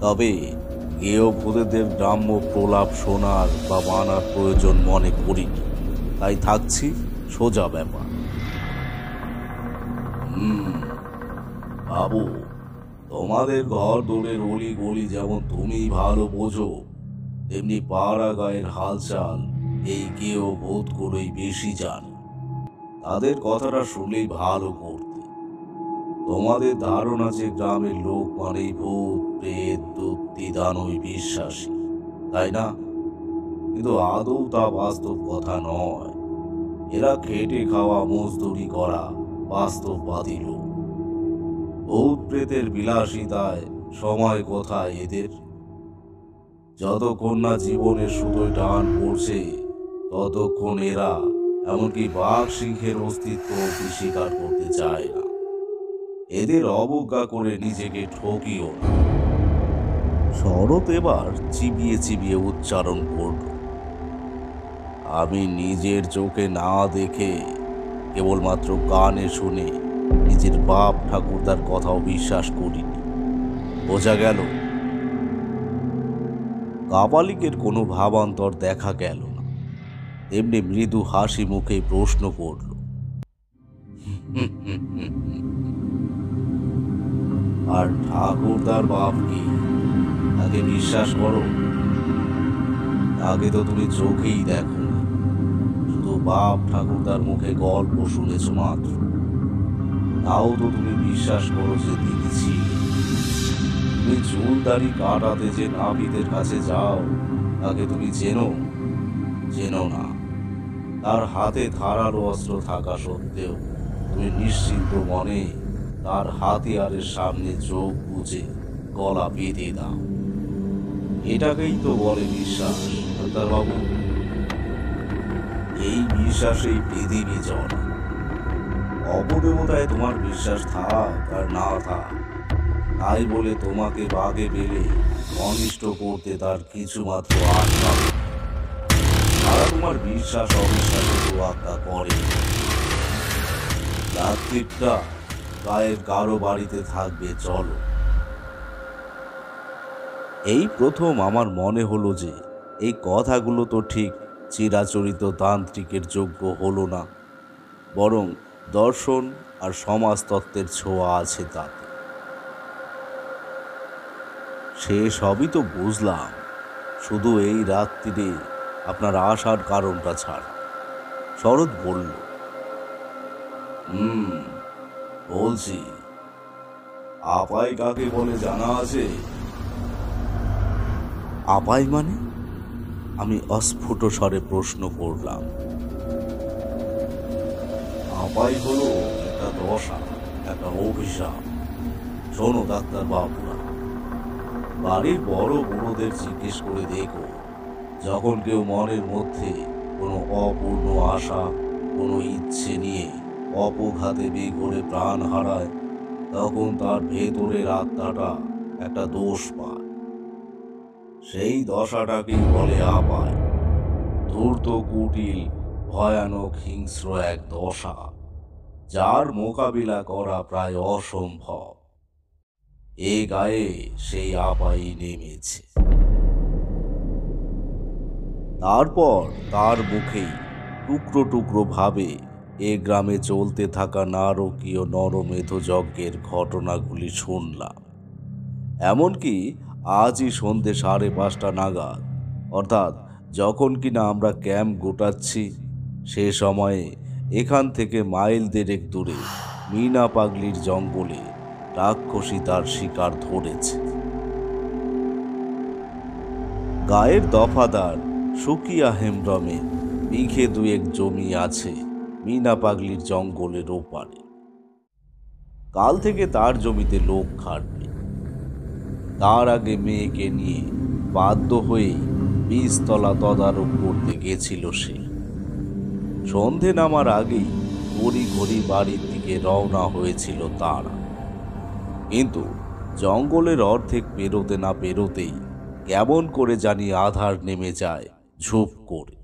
তবে কেউ ভূতেদের গ্রাম্য প্রলাপ শোনার বা মানার প্রয়োজন মনে করিনি। তাই থাকছি সোজা ব্যাপার। হুম। বাবু, তোমাদের ঘর দূরের অলি গলি যেমন তুমি ভালো বোঝো, তেমনি পাড়া গায়ের হালচাল এই কেউ বোধ করেই বেশি জানে। তাদের কথাটা শুনলেই ভালো করতে। তোমাদের ধারণা যে গ্রামের লোক মানেই ভূত, প্রেত দত্তি দানই বিশ্বাসী, তাই না? কিন্তু আদৌ তা বাস্তব কথা নয়। এরা খেটে খাওয়া, মজদুরি করা বাস্তববাদী লোক। ভূত প্রেতের বিলাসিতায় সময় কোথায় এদের? যতক্ষণ না জীবনের সুতোয় টান পড়ছে, ততক্ষণ এরা এমনকি বাঘ সিংহের অস্তিত্ব স্বীকার করতে চায় না। এদের অবজ্ঞা করে নিজেকে ঠকিও না। শরৎ এবার চিবিয়ে চিবিয়ে উচ্চারণ করল, আমি নিজের চোখে না দেখে কেবলমাত্র কানে শুনে নিজের বাপ ঠাকুরদার কথাও বিশ্বাস করিনি। বোঝা গেল, কাপালিকের কোনো ভাবান্তর দেখা গেল না। তেমনি মৃদু হাসি মুখে প্রশ্ন করল, আর ঠাকুরদার বাপ কি? তাকে বিশ্বাস করো? আগে তো তুমি চোখেই দেখো। বাপ ঠাকুরদার মুখে গল্প শুনেছ মাত্র। তাও তো তুমি বিশ্বাস করো যে দিদি তুমি চুল দাড়ি কাটাতে যে নাপিতের কাছে যাও, তাকে তুমি চেনো? চেনো না। তার হাতে ধারালো অস্ত্র থাকা সত্ত্বেও তুমি নিশ্চিন্ত মনে তার হাতিয়ারের সামনে চোখ বুঝে গলা বেঁধে দাও। এটাকেই তো বলে বিশ্বাস বাবু এই বিশ্বাসেই পৃথিবী চলে অপদেবতায় তোমার বিশ্বাস থাক আর না থাক। তাই বলে তোমাকে বাগে পেলে অনিষ্ট করতে তার কিছু মাত্র আট তারা তোমার বিশ্বাস, অবিশ্বাসে তোয়াক্কা করে। রাত্রিটা গায়ের কারও বাড়িতে থাকবে, চলো। এই প্রথম আমার মনে হলো যে এই কথাগুলো তো ঠিক চিরাচরিত তান্ত্রিকের যোগ্য হলো না, বরং দর্শন আর সমাজতত্ত্বের ছোঁয়া আছে তাতে। সে সবই তো বুঝলাম, শুধু এই রাত্রিরে আপনার আসার কারণটা ছাড়। শরৎ বলল, হুম, বলছি আপাই কাকে বলে জানা আছে? আপাই মানে? আমি অস্ফুট স্বরে প্রশ্ন করলাম। আপাই হলো একটা দশা, একটা অভিশাপ। শোনো, ডাক্তার বাবুরা। বাড়ির বড় বুড়োদের জিজ্ঞেস করে দেখো, যখন কেউ মনের মধ্যে কোনো অপূর্ণ আশা, কোনো ইচ্ছে নিয়ে অপঘাতে বেঘরে প্রাণ হারায়, তখন তার ভেতরের আত্মাটা একটা দোষ পায়। সেই দশাটাকেই বলে আপায় ধূর্ত কুটিল, ভয়ানক হিংস্র এক দশা, যার মোকাবিলা করা প্রায় অসম্ভব। এ গায়ে সেই আপাই নেমেছে। তারপর তার মুখেই টুকরো টুকরো ভাবে এ গ্রামে চলতে থাকা নারকীয় নরমেধ যজ্ঞের ঘটনাগুলি শুনলাম। এমনকি আজই সন্ধে সাড়ে পাঁচটা নাগাদ। অর্থাৎ যখন কিনা আমরা ক্যাম্প গোটাচ্ছি, সে সময়ে এখান থেকে মাইল দেড়েক দূরে মিনা পাগলির জঙ্গলে রাক্ষসী তার শিকার ধরেছে। গায়ের দফাদার সুকিয়া হেমব্রমে বিঘে দুয়েক জমি আছে মিনা পাগলির জঙ্গলের ওপারে। কাল থেকে তার জমিতে লোক খাটবে তার আগে মেয়েকে নিয়ে বাধ্য হয়ে বীজতলা তদারক করতে গেছিল সে। সন্ধে নামার আগেই ঘড়ি ঘড়ি বাড়ির দিকে রওনা হয়েছিল তারা। কিন্তু জঙ্গলের অর্ধেক পেরোতে না পেরোতেই কেমন করে জানি আধার নেমে যায় ঝুপ করে।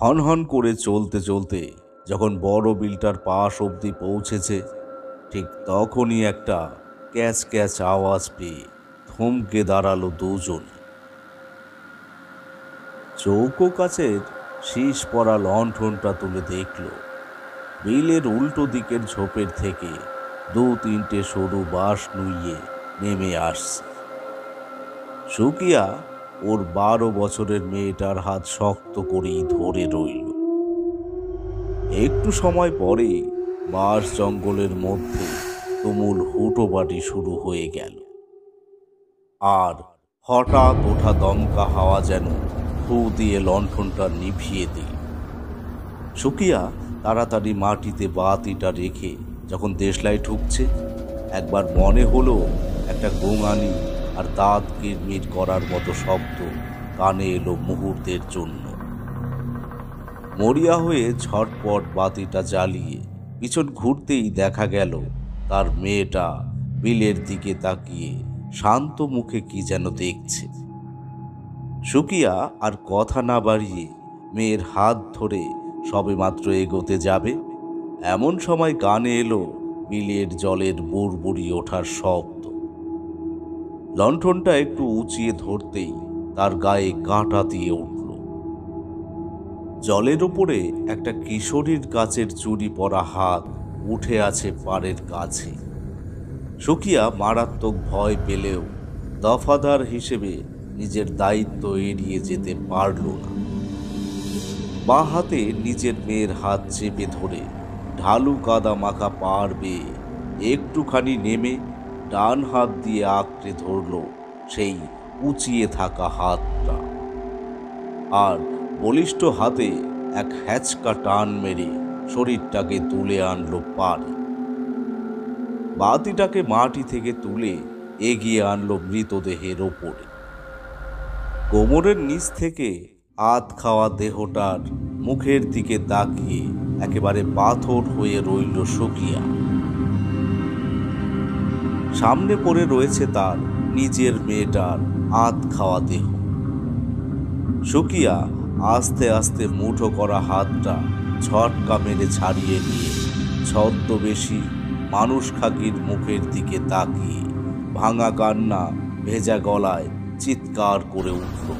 হনহন করে চলতে চলতে যখন বড় বিলটার পাশ অবধি পৌঁছেছে, ঠিক তখনই একটা ক্যাচ ক্যাচ আওয়াজ পেয়ে থমকে দাঁড়াল দুজন। চৌকো কাছের শীষ পড়া লণ্ঠনটা তুলে দেখল। বিলের উল্টো দিকের ঝোপের থেকে দু তিনটে সরু বাঁশ নুইয়ে নেমে আসছে। সুকিয়া, ওর বারো বছরের মেয়েটার হাত শক্ত করেই ধরে রইল। একটু সময় পরে বাঁশ জঙ্গলের মধ্যে তুমুল হুটোবাটি শুরু হয়ে গেল। আর হঠাৎ ওঠা দমকা হাওয়া যেন ফু দিয়ে লণ্ঠনটা নিভিয়ে দিল। সুকিয়া তাড়াতাড়ি মাটিতে বাতিটা রেখে যখন দেশলাই ঠুকছে একবার মনে হলো একটা গোঙানি আর দাঁত কিরমির করার মতো শব্দ কানে এলো মুহূর্তের জন্য। মরিয়া হয়ে ঝটপট বাতিটা জ্বালিয়ে পিছন ঘুরতেই দেখা গেল তার মেয়েটা বিলের দিকে তাকিয়ে শান্ত মুখে কি যেন দেখছে। সুকিয়া আর কথা না বাড়িয়ে মেয়ের হাত ধরে সবেমাত্র এগোতে যাবে। এমন সময় কানে এলো বিলের জলের বুড়বুড়ি ওঠার শব্দ। লণ্ঠনটা একটু উঁচিয়ে ধরতেই তার গায়ে কাঁটা দিয়ে উঠল। জলের উপরে একটা কিশোরীর কাচের চুরি পরা হাত উঠে আছে পাড়ের কাছে। সুকিয়া মারাত্মক ভয় পেলেও দফাদার হিসেবে নিজের দায়িত্ব এড়িয়ে যেতে পারল না। বা হাতে নিজের মেয়ের হাত চেপে ধরে ঢালু কাদা মাখা পার বেয়ে একটুখানি নেমে ডান হাত দিয়ে আঁকড়ে ধরল সেই উঁচিয়ে থাকা হাতটা। আর বলিষ্ঠ হাতে এক হ্যাচকা টান মেরে শরীরটাকে তুলে আনলো পারে বাতিটাকে মাটি থেকে তুলে এগিয়ে আনলো মৃতদেহের ওপরে। কোমরের নিচ থেকে আত খাওয়া দেহটার মুখের দিকে তাকিয়ে একেবারে পাথর হয়ে রইল সুকিয়া সামনে পড়ে রয়েছে তার নিজের মেয়েটার আত খাওয়া দেহ। সুকিয়া আস্তে আস্তে মুঠো করা হাতটা ঝটকা মেরে ছাড়িয়ে নিয়ে ছদ্মবেশী মানুষ খাকির মুখের দিকে তাকিয়ে ভাঙা কান্না ভেজা গলায় চিৎকার করে উঠল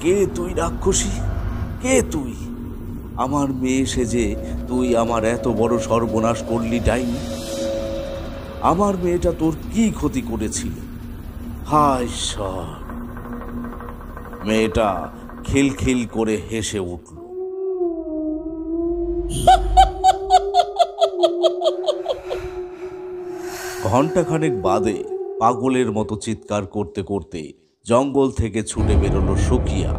কে তুই রাক্ষসী? কে তুই? আমার মেয়ে সেজে তুই আমার এত বড় সর্বনাশ করলি ডাইনি। আমার মেয়েটা তোর কি ক্ষতি করেছিল? হায় ঈশ্বর! মেয়েটা খিলখিল করে হেসে উঠল ঘন্টাখানেক বাদে পাগলের মতো চিৎকার করতে করতে জঙ্গল থেকে ছুটে বেরোলো সুকিয়া।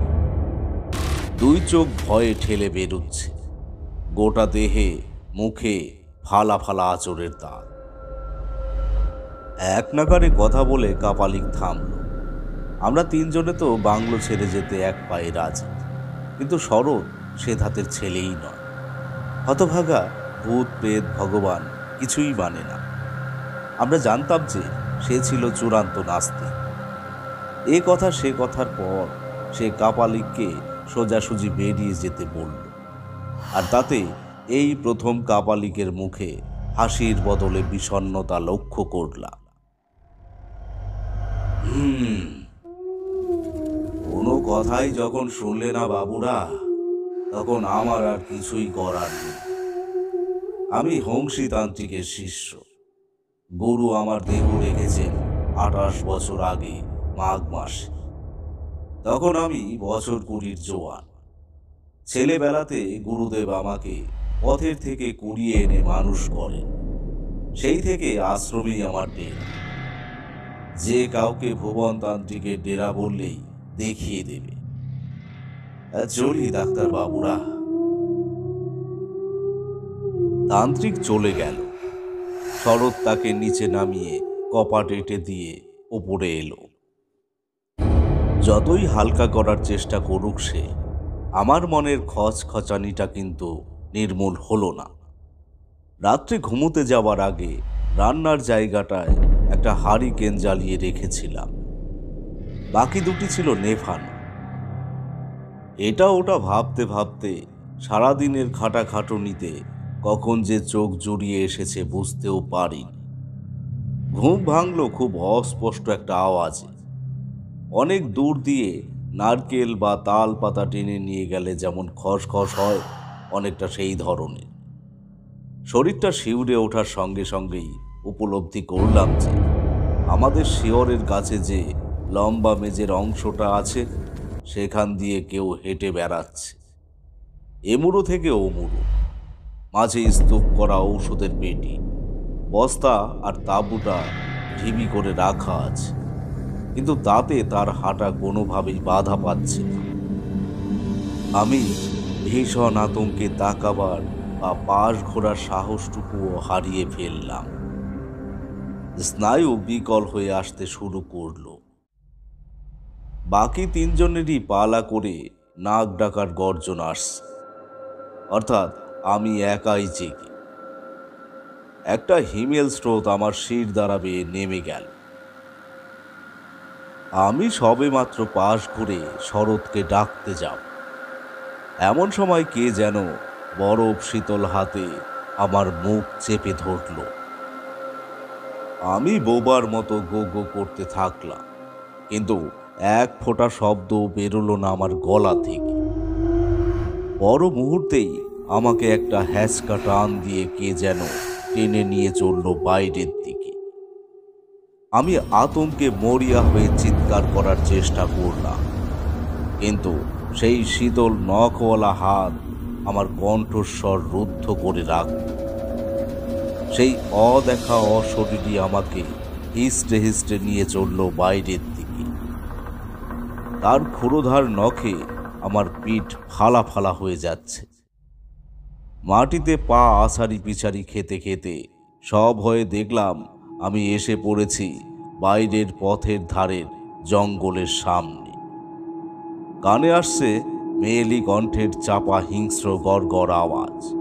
দুই চোখ ভয়ে ঠেলে বেরুচ্ছে। গোটা দেহে, মুখে ফালা ফালা আচরের দাঁত এক নাগারে কথা বলে কাপালিক থামল। আমরা তিনজনে তো বাংলো ছেড়ে যেতে এক পায়ে রাজি। কিন্তু শরৎ সে ধাতের ছেলেই নয়। হতভাগা, ভূত, প্রেত, ভগবান কিছুই মানে না। আমরা জানতাম যে সে ছিল চূড়ান্ত নাস্তিক। এ কথা সে কথার পর সে কাপালিককে সোজাসুজি বেরিয়ে যেতে বলল। আর তাতে এই প্রথম কাপালিকের মুখে হাসির বদলে বিষণ্ণতা লক্ষ্য করলাম। হুম, কোনো কথাই যখন শুনলে না বাবুরা তখন আমার আর কিছুই করার নেই। আমি হংসীতান্ত্রিকের শিষ্য। গুরু আমার দেহ রেখেছেন আঠাশ বছর আগে, মাঘ মাসে। তখন আমি বছর কুড়ির জোয়ান। ছেলেবেলাতে গুরুদেব আমাকে পথের থেকে কুড়িয়ে এনে মানুষ করেন। সেই থেকে আশ্রমেই আমার ডেরা যে কাউকে ভুবনতান্ত্রিকের ডেরা বললেই দেখিয়ে দেবে। চলি ডাক্তার বাবুরা। তান্ত্রিক চলে গেল। শরৎ তাকে নিচে নামিয়ে কপাট এঁটে দিয়ে ওপরে এলো। যতই হালকা করার চেষ্টা করুক সে, আমার মনের খচ খচানিটা কিন্তু নির্মূল হলো না। রাত্রে ঘুমোতে যাওয়ার আগে রান্নার জায়গাটায় একটা হাড়ি কেন জ্বালিয়ে রেখেছিলাম। বাকি দুটি ছিল নেভানো। এটা ওটা ভাবতে ভাবতে সারাদিনের খাটাখাটুনিতে কখন যে চোখ জুড়িয়ে এসেছে বুঝতেও পারিনি। ঘুম ভাঙল খুব অস্পষ্ট একটা আওয়াজে। অনেক দূর দিয়ে নারকেল বা তাল পাতা টেনে নিয়ে গেলে যেমন খসখস হয়, অনেকটা সেই ধরনের। শরীরটা শিউরে ওঠার সঙ্গে সঙ্গেই উপলব্ধি করলাম যে, আমাদের শিয়রের গাছে যে লম্বা মেজের অংশটা আছে সেখান দিয়ে কেউ হেঁটে বেড়াচ্ছে। এমুড়ো থেকে ওমুড়ো মাঝে স্তূপ করা ঔষধের পেটি, বস্তা আর তাঁবুটা ঢিবি করে রাখা আছে। কিন্তু তাতে তার হাঁটা কোনোভাবেই বাধা পাচ্ছে না। আমি ভীষণ আতঙ্কে তাকাবার বা পাশ ঘোরার সাহসটুকুও হারিয়ে ফেললাম। স্নায়ু বিকল হয়ে আসতে শুরু করল। বাকি তিনজনেরই পালা করে নাক ডাকার গর্জন আসছে। অর্থাৎ আমি একাই জেগে। একটা হিমেল স্রোত আমার শির বেয়ে নেমে গেল। আমি সবে মাত্র পাশ ঘুরে শরৎকে ডাকতে যাব। এমন সময় কে যেন বরফ শীতল হাতে আমার মুখ চেপে ধরল। আমি বোবার মতো গো গো করতে থাকলাম, কিন্তু এক ফোঁটা শব্দ বেরোলো না আমার গলা থেকে। বড় মুহূর্তেই আমাকে একটা হ্যাচকা টান দিয়ে কে যেন টেনে নিয়ে চলল বাইরের দিকে। আমি আতঙ্কে মরিয়া হয়ে চিৎকার করার চেষ্টা করলাম। কিন্তু সেই শীতল নখওয়ালা হাত আমার কণ্ঠস্বর রুদ্ধ করে রাখল। সেই অদেখা অশরীরই আমাকে হিস্টে হিস্টে নিয়ে চলল বাইরের তার ক্ষুরোধার নখে আমার পিঠ ফালা ফালা হয়ে যাচ্ছে। মাটিতে পা আছাড়ি পিছাড়ি খেতে খেতে সব হয়ে দেখলাম আমি এসে পড়েছি বাইরের পথের ধারের জঙ্গলের সামনে। কানে আসছে মেয়েলি কণ্ঠের চাপা হিংস্র গড়গড় আওয়াজ।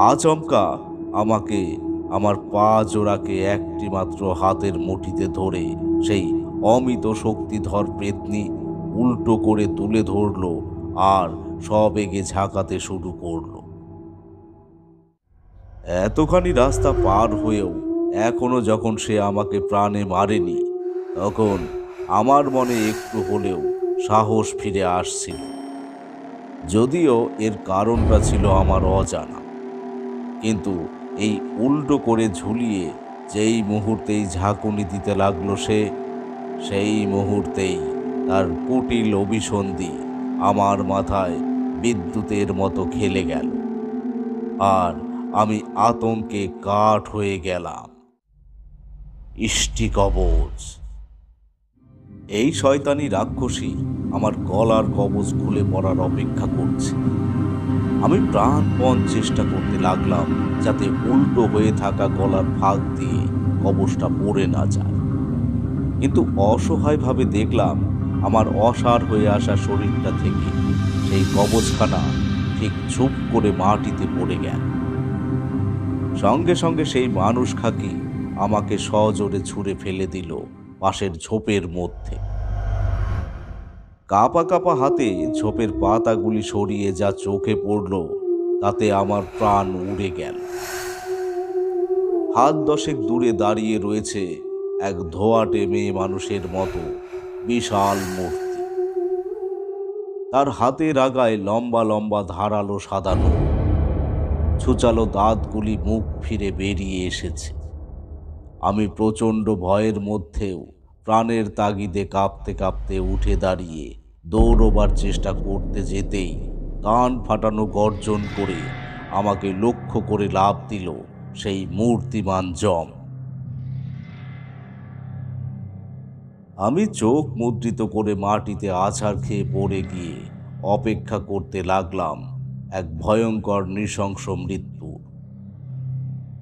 আচমকা আমাকে আমার পা জোড়াকে একটি মাত্র হাতের মুঠিতে ধরে সেই অমিত শক্তিধর পেতনি উল্টো করে তুলে ধরলো আর সবেগে ঝাঁকাতে শুরু করল। এতখানি রাস্তা পার হয়েও এখনও যখন সে আমাকে প্রাণে মারেনি, তখন আমার মনে একটু হলেও সাহস ফিরে আসছিল। যদিও এর কারণটা ছিল আমার অজানা। কিন্তু এই উল্টো করে ঝুলিয়ে যেই মুহূর্তেই ঝাঁকুনি দিতে লাগল সে সেই মুহূর্তেই তার কুটিল অভিসন্ধি আমার মাথায় বিদ্যুতের মতো খেলে গেল। আর আমি আতঙ্কে কাঠ হয়ে গেলাম। ইষ্টি কবচ। এই শয়তানি রাক্ষসী আমার গলার কবচ খুলে পড়ার অপেক্ষা করছে। আমি প্রাণপণ চেষ্টা করতে লাগলাম যাতে উল্টো হয়ে থাকা গলার ফাঁক দিয়ে কবচটা পড়ে না যায়। কিন্তু অসহায়ভাবে দেখলাম আমার অসার হয়ে আসা শরীরটা থেকে সেই কবচখানা ঠিক চুপ করে মাটিতে পড়ে গেল। সঙ্গে সঙ্গে সেই মানুষ খাকি আমাকে সজোরে ছুঁড়ে ফেলে দিল পাশের ঝোপের মধ্যে। কাপা কাপা হাতে ঝোপের পাতাগুলি সরিয়ে যা চোখে পড়ল, তাতে আমার প্রাণ উড়ে গেল। হাত দশেক দূরে দাঁড়িয়ে রয়েছে এক ধোয়াটে মেয়ে মানুষের মতো বিশাল মূর্তি। তার হাতের আগায় লম্বা লম্বা ধারালো সাদানো ছুচালো দাঁতগুলি মুখ ফিরে বেরিয়ে এসেছে। আমি প্রচণ্ড ভয়ের মধ্যেও প্রাণের তাগিদে কাঁপতে কাঁপতে উঠে দাঁড়িয়ে দৌড়বার চেষ্টা করতে যেতেই কান ফাটানো গর্জন করে আমাকে লক্ষ্য করে লাভ দিল সেই মূর্তিমান জম। আমি চোখ মুদ্রিত করে মাটিতে আছাড় খেয়ে পড়ে গিয়ে অপেক্ষা করতে লাগলাম এক ভয়ঙ্কর নৃশংস মৃত্যুর।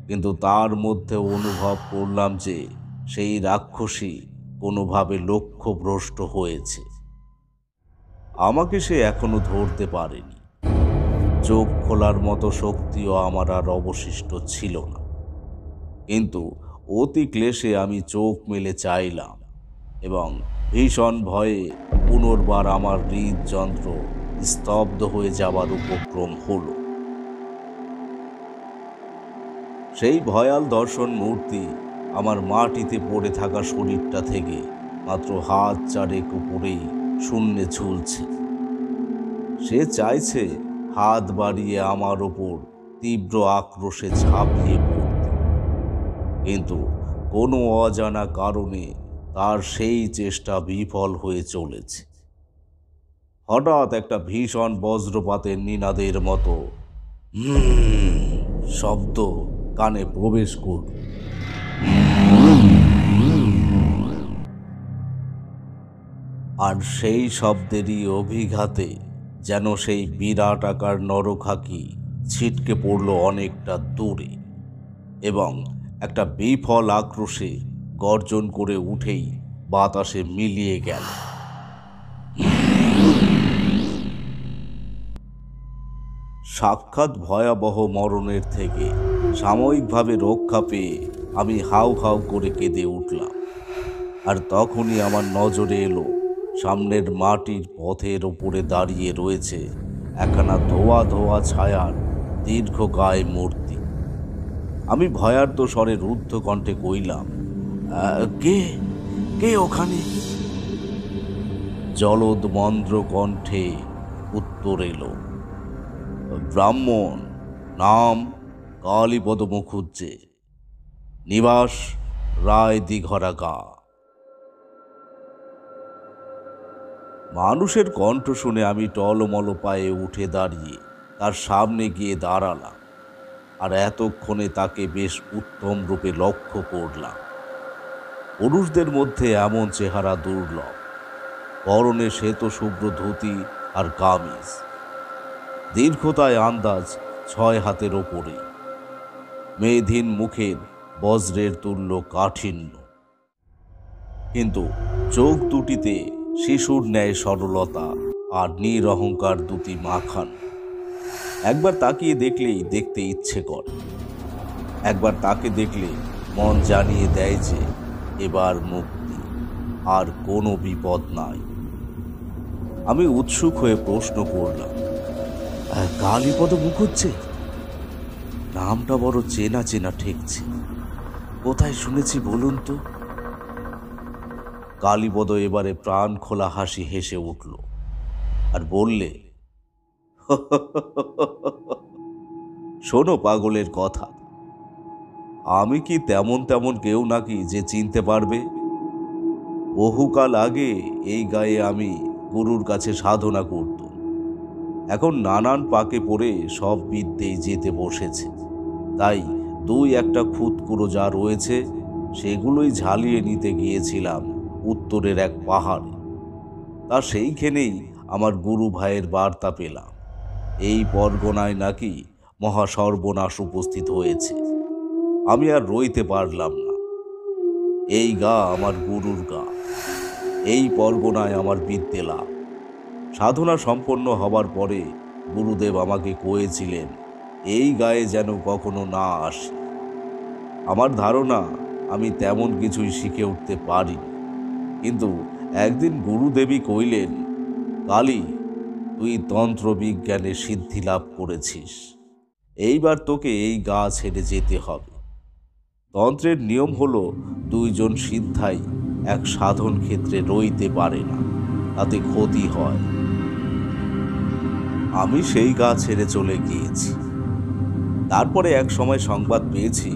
কিন্তু তার মধ্যে অনুভব করলাম যে সেই রাক্ষসী কোনোভাবে লক্ষ্যভ্রষ্ট হয়েছে। আমাকে সে এখনও ধরতে পারেনি। চোখ খোলার মতো শক্তিও আমার আর অবশিষ্ট ছিল না। কিন্তু অতি ক্লেশে আমি চোখ মেলে চাইলাম এবং ভীষণ ভয়ে পুনর্বার আমার হৃদযন্ত্র স্তব্ধ হয়ে যাবার উপক্রম হলো। সেই ভয়াল দর্শন মূর্তি আমার মাটিতে পড়ে থাকা শরীরটা থেকে মাত্র হাত চারেক উপরেই শূন্যে ঝুলছে। সে চাইছে হাত বাড়িয়ে আমার ওপর তীব্র আক্রোশে ঝাঁপিয়ে পড়তে। কিন্তু কোনো অজানা কারণে তার সেই চেষ্টা বিফল হয়ে চলেছে। হঠাৎ একটা ভীষণ বজ্রপাতের নিনাদের মতো শব্দ কানে প্রবেশ করল। আর সেই শব্দেরই অভিঘাতে যেন সেই বিরাট আকার নরখাকি ছিটকে পড়ল অনেকটা দূরে এবং একটা বিফল আক্রোশে গর্জন করে উঠেই বাতাসে মিলিয়ে গেল। সাক্ষাৎ ভয়াবহ মরণের থেকে সাময়িকভাবে রক্ষা পেয়ে আমি হাউ হাউ করে কেঁদে উঠলাম। আর তখনই আমার নজরে এলো সামনের মাটির পথের ওপরে দাঁড়িয়ে রয়েছে একখানা ধোয়া ধোয়া ছায়ার দীর্ঘকায় মূর্তি। আমি ভয়ার্ত স্বরে রুদ্ধ কণ্ঠে কইলাম "আহ, কে? কে ওখানে? জলদ মন্দ্র কণ্ঠে উত্তর এলো। ব্রাহ্মণ, নাম কালীপদ মুখুজ্জে। নিবাস রায় দিঘরা গা মানুষের কণ্ঠ শুনে আমি টলমল পায়ে উঠে দাঁড়িয়ে তার সামনে গিয়ে দাঁড়ালাম আর এতক্ষণে তাকে বেশ উত্তম রূপে লক্ষ্য করলাম। পুরুষদের মধ্যে এমন চেহারা দুর্লভ। পরনে শ্বেত শুভ্র ধুতি আর কামিজ। দীর্ঘতায় আন্দাজ ছয় হাতের ওপরে। মেয়েধীন মুখের বজ্রের তুল্য কাঠিন্য। কিন্তু চোখ দুটিতে শিশুর ন্যায় সরলতা আর নিরহংকার দুটি মাখান। একবার তাকিয়ে দেখলেই দেখতে ইচ্ছে করে। একবার তাকে দেখলে মন জানিয়ে দেয় যে এবার মুক্তি আর কোনো বিপদ নাই আমি উৎসুক হয়ে প্রশ্ন করলাম "আহ, কালীপদ মুখুজ্জে নামটা বড় চেনা চেনা ঠেকছে কোথায় শুনেছি বলুন তো কালীপদ এবারে প্রাণ খোলা হাসি হেসে উঠল আর বললে শোনো পাগলের কথা আমি কি তেমন তেমন কেউ নাকি যে চিনতে পারবে? বহুকাল আগে এই গায়ে আমি গুরুর কাছে সাধনা করতাম। এখন নানান পাকে পড়ে সব বিদ্যেই যেতে বসেছে। তাই দুই একটা খুঁতকুড়ো যা রয়েছে, সেগুলোই ঝালিয়ে নিতে গিয়েছিলাম উত্তরের এক পাহাড়ে। তা সেইখানেই আমার গুরু ভাইয়ের বার্তা পেলাম। এই পরগনায় নাকি মহাসর্বনাশ উপস্থিত হয়েছে। আমি আর রইতে পারলাম না। এই গা আমার গুরুর গা। এই পরগনায় আমার বিদ্যে লাভ। সাধনা সম্পন্ন হবার পরে গুরুদেব আমাকে কয়েছিলেন, এই গায়ে যেন কখনো না আসে। আমার ধারণা, আমি তেমন কিছুই শিখে উঠতে পারি কিন্তু একদিন গুরুদেবী কইলেন, কালী, তুই তন্ত্র বিজ্ঞানে সিদ্ধি লাভ করেছিস। এইবার তোকে এই গা ছেড়ে যেতে হবে। তন্ত্রের নিয়ম হলো দুইজন সিদ্ধাই এক সাধন ক্ষেত্রে রইতে পারে না, তাতে ক্ষতি হয়। আমি সেই গা ছেড়ে চলে গিয়েছি। তারপরে এক সময় সংবাদ পেয়েছি,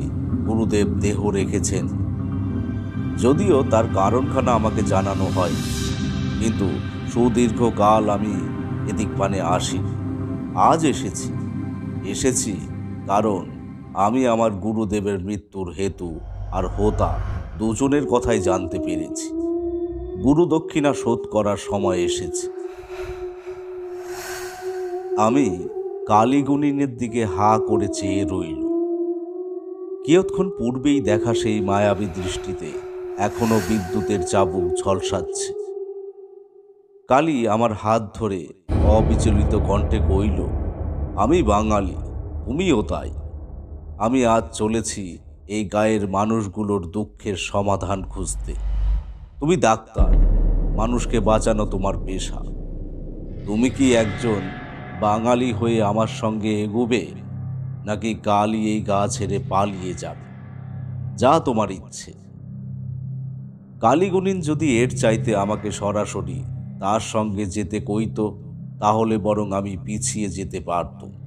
গুরুদেব দেহ রেখেছেন। যদিও তার কারণখানা আমাকে জানানো হয়, কিন্তু সুদীর্ঘকাল আমি এদিক পানে আসি আজ এসেছি এসেছি কারণ আমি আমার গুরুদেবের মৃত্যুর হেতু আর হোতা দুজনের কথাই জানতে পেরেছি। গুরু দক্ষিণা শোধ করার সময় এসেছে। আমি কালীগুণিনের দিকে হা করে চেয়ে রইল। কিয়ৎক্ষণ পূর্বেই দেখা সেই মায়াবী দৃষ্টিতে এখনও বিদ্যুতের চাবুক ঝলসাচ্ছে। কালী আমার হাত ধরে অবিচলিত কণ্ঠে কইল, আমি বাঙালি, তুমিও তাই। আমি আজ চলেছি এই গায়ের মানুষগুলোর দুঃখের সমাধান খুঁজতে। তুমি ডাক্তার, মানুষকে বাঁচানো তোমার পেশা। তুমি কি একজন বাঙালি হয়ে আমার সঙ্গে এগোবে, নাকি কালই এই গা ছেড়ে পালিয়ে যাবে? যা তোমার ইচ্ছে। কালীগুণিন যদি এর চাইতে আমাকে সরাসরি তার সঙ্গে যেতে কইতো, তাহলে বরং আমি পিছিয়ে যেতে পারতুম।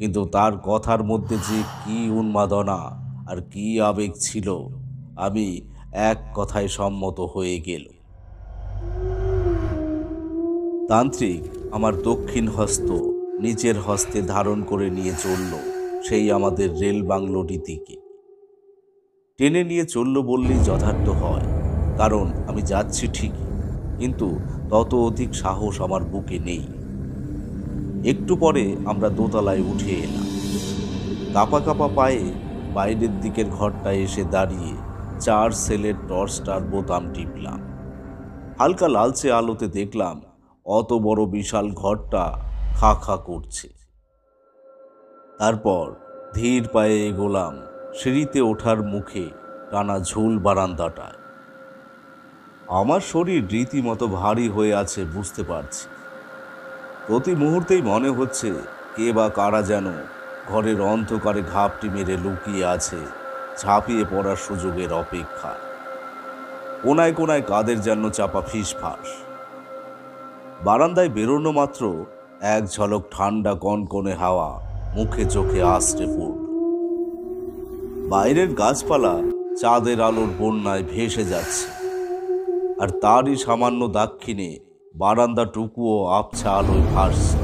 কিন্তু তার কথার মধ্যে যে কি উন্মাদনা আর কি আবেগ ছিল, আমি এক কথায় সম্মত হয়ে গেল তান্ত্রিক আমার দক্ষিণ হস্ত নিচের হস্তে ধারণ করে নিয়ে চলল সেই আমাদের রেল বাংলোটি দিকে। টেনে নিয়ে চলল বললেই যথার্থ হয়, কারণ আমি যাচ্ছি ঠিকই, কিন্তু তত অধিক সাহস আমার বুকে নেই। একটু পরে আমরা দোতলায় উঠে এলাম। কাপা কাপা পায়ে বাইরের দিকের ঘরটায় এসে দাঁড়িয়ে চার সেলের টর্চটার বোতাম টিপলাম। হালকা লালচে আলোতে দেখলাম অত বড় বিশাল ঘরটা খা খা করছে। তারপর ধীর পায়ে এগোলাম সিঁড়িতে ওঠার মুখে টানা ঝুল বারান্দাটায়। আমার শরীর রীতিমতো ভারী হয়ে আছে, বুঝতে পারছি। প্রতি মুহূর্তেই মনে হচ্ছে কে বা কারা যেন ঘরের অন্ধকারে ঘাপটি মেরে লুকিয়ে আছে, ঝাঁপিয়ে পড়ার সুযোগের অপেক্ষা কোনায় কোনায় কাদের যেন চাপা ফিসফাস। বারান্দায় বেরোনো মাত্র এক ঝলক ঠান্ডা কনকনে হাওয়া মুখে চোখে আশ্রে পড়ল বাইরের গাছপালা চাঁদের আলোর বন্যায় ভেসে যাচ্ছে, আর তারই সামান্য দাক্ষিণে বারান্দাটুকুও আবছা আলোয় ভাসছে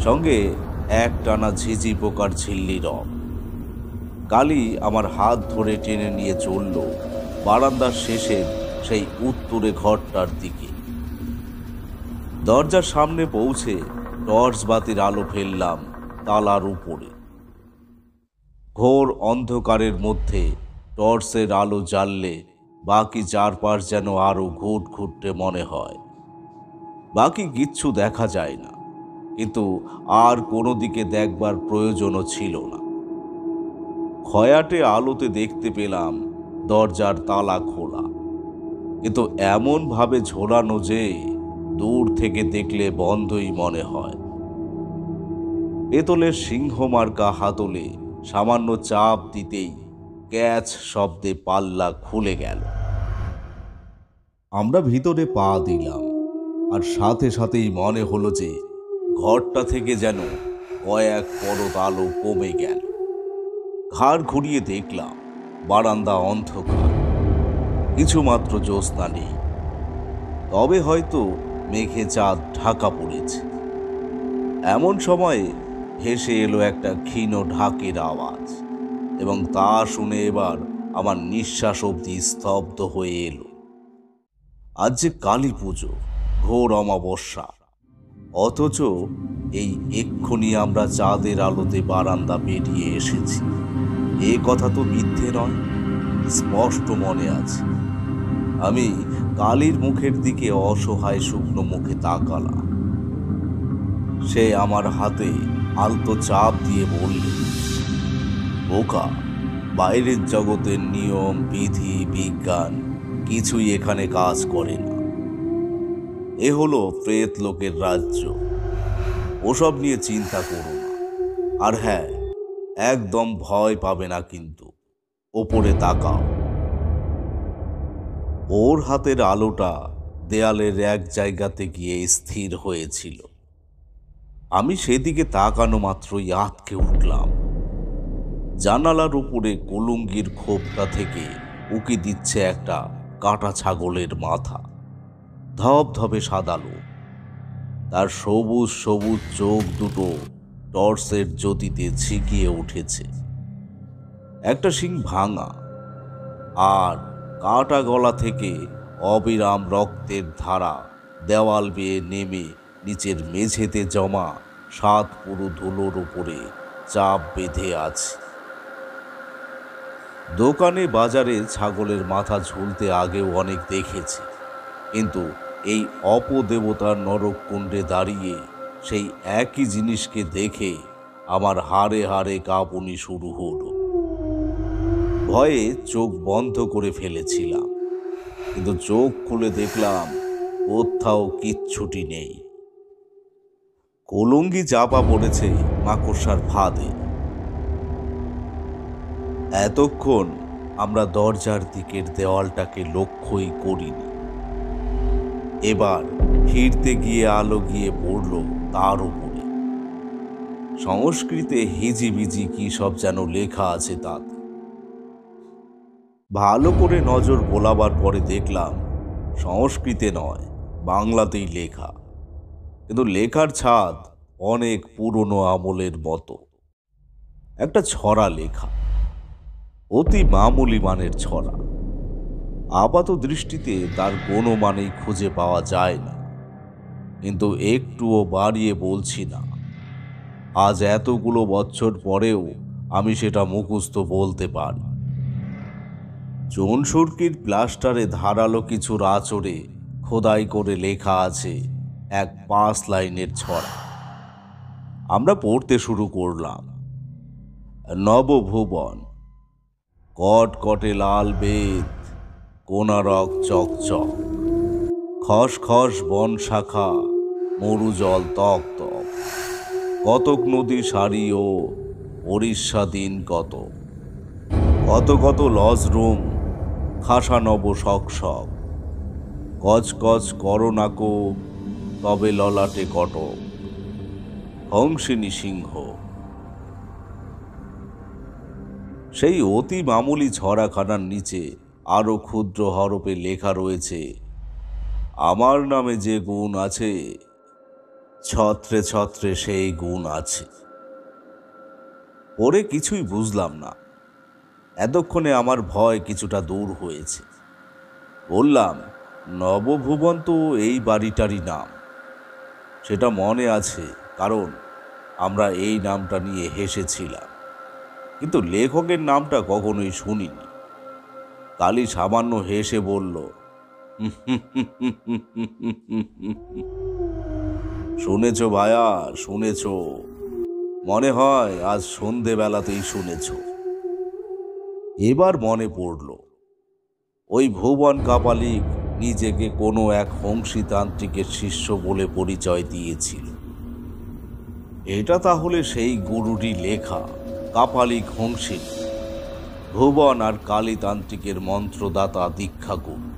সঙ্গে এক টানা ঝিঝি পোকার ঝিল্লি রব কালি আমার হাত ধরে টেনে নিয়ে চলল বারান্দার শেষে সেই উত্তরে ঘরটার দিকে। দরজার সামনে পৌঁছে টর্চ বাতির আলো ফেললাম তালার উপরে। ঘোর অন্ধকারের মধ্যে টর্চের আলো জ্বাললে বাকি চারপাশ যেন আরও ঘুট ঘুরতে মনে হয়। বাকি কিচ্ছু দেখা যায় না। কিন্তু আর কোনো দিকে দেখবার প্রয়োজনও ছিল না। খয়াটে আলোতে দেখতে পেলাম দরজার তালা খোলা। কিন্তু এমনভাবে ঝোলানো যে দূর থেকে দেখলে বন্ধই মনে হয়। পেতলের সিংহমার্কা হাতলে সামান্য চাপ দিতেই ক্যাচ শব্দে পাল্লা খুলে গেল। আমরা ভিতরে পা দিলাম। আর সাথে সাথেই মনে হলো যে ঘরটা থেকে যেন কয়েক পরত আলো কমে গেল। ঘাড় ঘুরিয়ে দেখলাম বারান্দা অন্ধকার। কিছুমাত্র জ্যোৎস্না নেই। তবে হয়তো মেঘে চাঁদ ঢাকা পড়েছে। এমন সময়ে ভেসে এলো একটা ক্ষীণ ঢাকের আওয়াজ এবং তা শুনে এবার আমার নিঃশ্বাস অবধি স্তব্ধ হয়ে এলো। আজ যে কালী পুজো ঘোর অমাবস্যা অথচ এই এক্ষুনি আমরা চাঁদের আলোতে বারান্দা পেরিয়ে এসেছি। এ কথা তো মিথ্যে নয়, স্পষ্ট মনে আছে। আমি কালির মুখের দিকে অসহায় শুকনো মুখে তাকালাম। সে আমার হাতে আলতো চাপ দিয়ে বলল, বোকা, বাইরের জগতের নিয়ম, বিধি, বিজ্ঞান কিছুই এখানে কাজ করে না। এ হলো প্রেত লোকের রাজ্য। ওসব নিয়ে চিন্তা করো না। আর হ্যাঁ একদম ভয় পাবে না কিন্তু। ওপরে তাকাও। ওর হাতের আলোটা দেয়ালের এক জায়গাতে গিয়ে স্থির হয়েছিল। আমি সেদিকে তাকানো মাত্রই আটকে উঠলাম। জানালার উপরে কলুঙ্গির খোপটা থেকে উকি দিচ্ছে একটা কাটা ছাগলের মাথা। ধবধবে সাদালো তার সবুজ সবুজ চোখ দুটো টর্চের জ্যোতিতে ছিকিয়ে উঠেছে। একটা শিং ভাঙা আর কাটা গলা থেকে অবিরাম রক্তের ধারা দেওয়াল বেয়ে নেমে নিচের মেঝেতে জমা সাত পুরো ধুলোর উপরে চাপ বেঁধে আছে। দোকানে বাজারে ছাগলের মাথা ঝুলতে আগেও অনেক দেখেছি, কিন্তু এই অপদেবতার নরককুণ্ডে দাঁড়িয়ে সেই একই জিনিসকে দেখে আমার হাড়ে হাড়ে কাঁপুনি শুরু হলো। ভয়ে চোখ বন্ধ করে ফেলেছিলাম, কিন্তু চোখ খুলে দেখলাম কোথাও কিচ্ছুটি নেই। কলঙ্গি চাপা পড়েছে মাকড়সার ফাঁদে। এতক্ষণ আমরা দরজার দিকের দেওয়ালটাকে লক্ষ্যই করিনি। এবার ফিরতে গিয়ে আলো গিয়ে পড়ল তার উপরে। সংস্কৃতে হিজিবিজি কি সব যেন লেখা আছে তাতে ভালো করে নজর বোলাবার পরে দেখলাম সংস্কৃতে নয়, বাংলাতেই লেখা। কিন্তু লেখার ছাদ অনেক পুরনো আমলের মতো। একটা ছড়া লেখা, অতি মামুলি মানের ছড়া। আপাত দৃষ্টিতে তার কোনো মানেই খুঁজে পাওয়া যায় না। কিন্তু একটুও বাড়িয়ে বলছি না। আজ এতগুলো বছর পরেও আমি সেটা মুখস্থ বলতে পারি। চুনসুরকির প্লাস্টারে ধারালো কিছু আচরে খোদাই করে লেখা আছে এক পাঁচ লাইনের ছড়া। আমরা পড়তে শুরু করলাম। নবভুবন কট কটে লাল বেদ কোনারক চকচক। খস খস বন শাখা, মরু জল তক তক কতক নদী সারি ও ওড়িশা দিন কত কত কত লজ রুম, খাসা নব শক শক। কচ কচ করোনাকো তবে ললাটে কটক। হংসিনী সিংহ। সেই অতি মামুলি ছড়াখানার নিচে আরও ক্ষুদ্র হরপে লেখা রয়েছে, আমার নামে যে গুণ আছে, ছত্রে ছত্রে সেই গুণ আছে। পরে কিছুই বুঝলাম না। এতক্ষণে আমার ভয় কিছুটা দূর হয়েছে। বললাম নবভুবন তো এই বাড়িটারই নাম। সেটা মনে আছে, কারণ আমরা এই নামটা নিয়ে হেসেছিলাম। কিন্তু লেখকের নামটা কখনোই শুনিনি। কালী সামান্য হেসে বলল, শুনেছ ভায়া, শুনেছ। মনে হয় আজ সন্ধেবেলাতেই শুনেছ। এবার মনে পড়ল, ওই ভুবন কাপালিক নিজেকে কোনো এক হংসীতান্ত্রিকের শিষ্য বলে পরিচয় দিয়েছিল। এটা তাহলে সেই গুরুরই লেখা, কাপালিক হংসিনী ভুবন আর কালীতান্ত্রিকের মন্ত্রদাতা দীক্ষা গুরু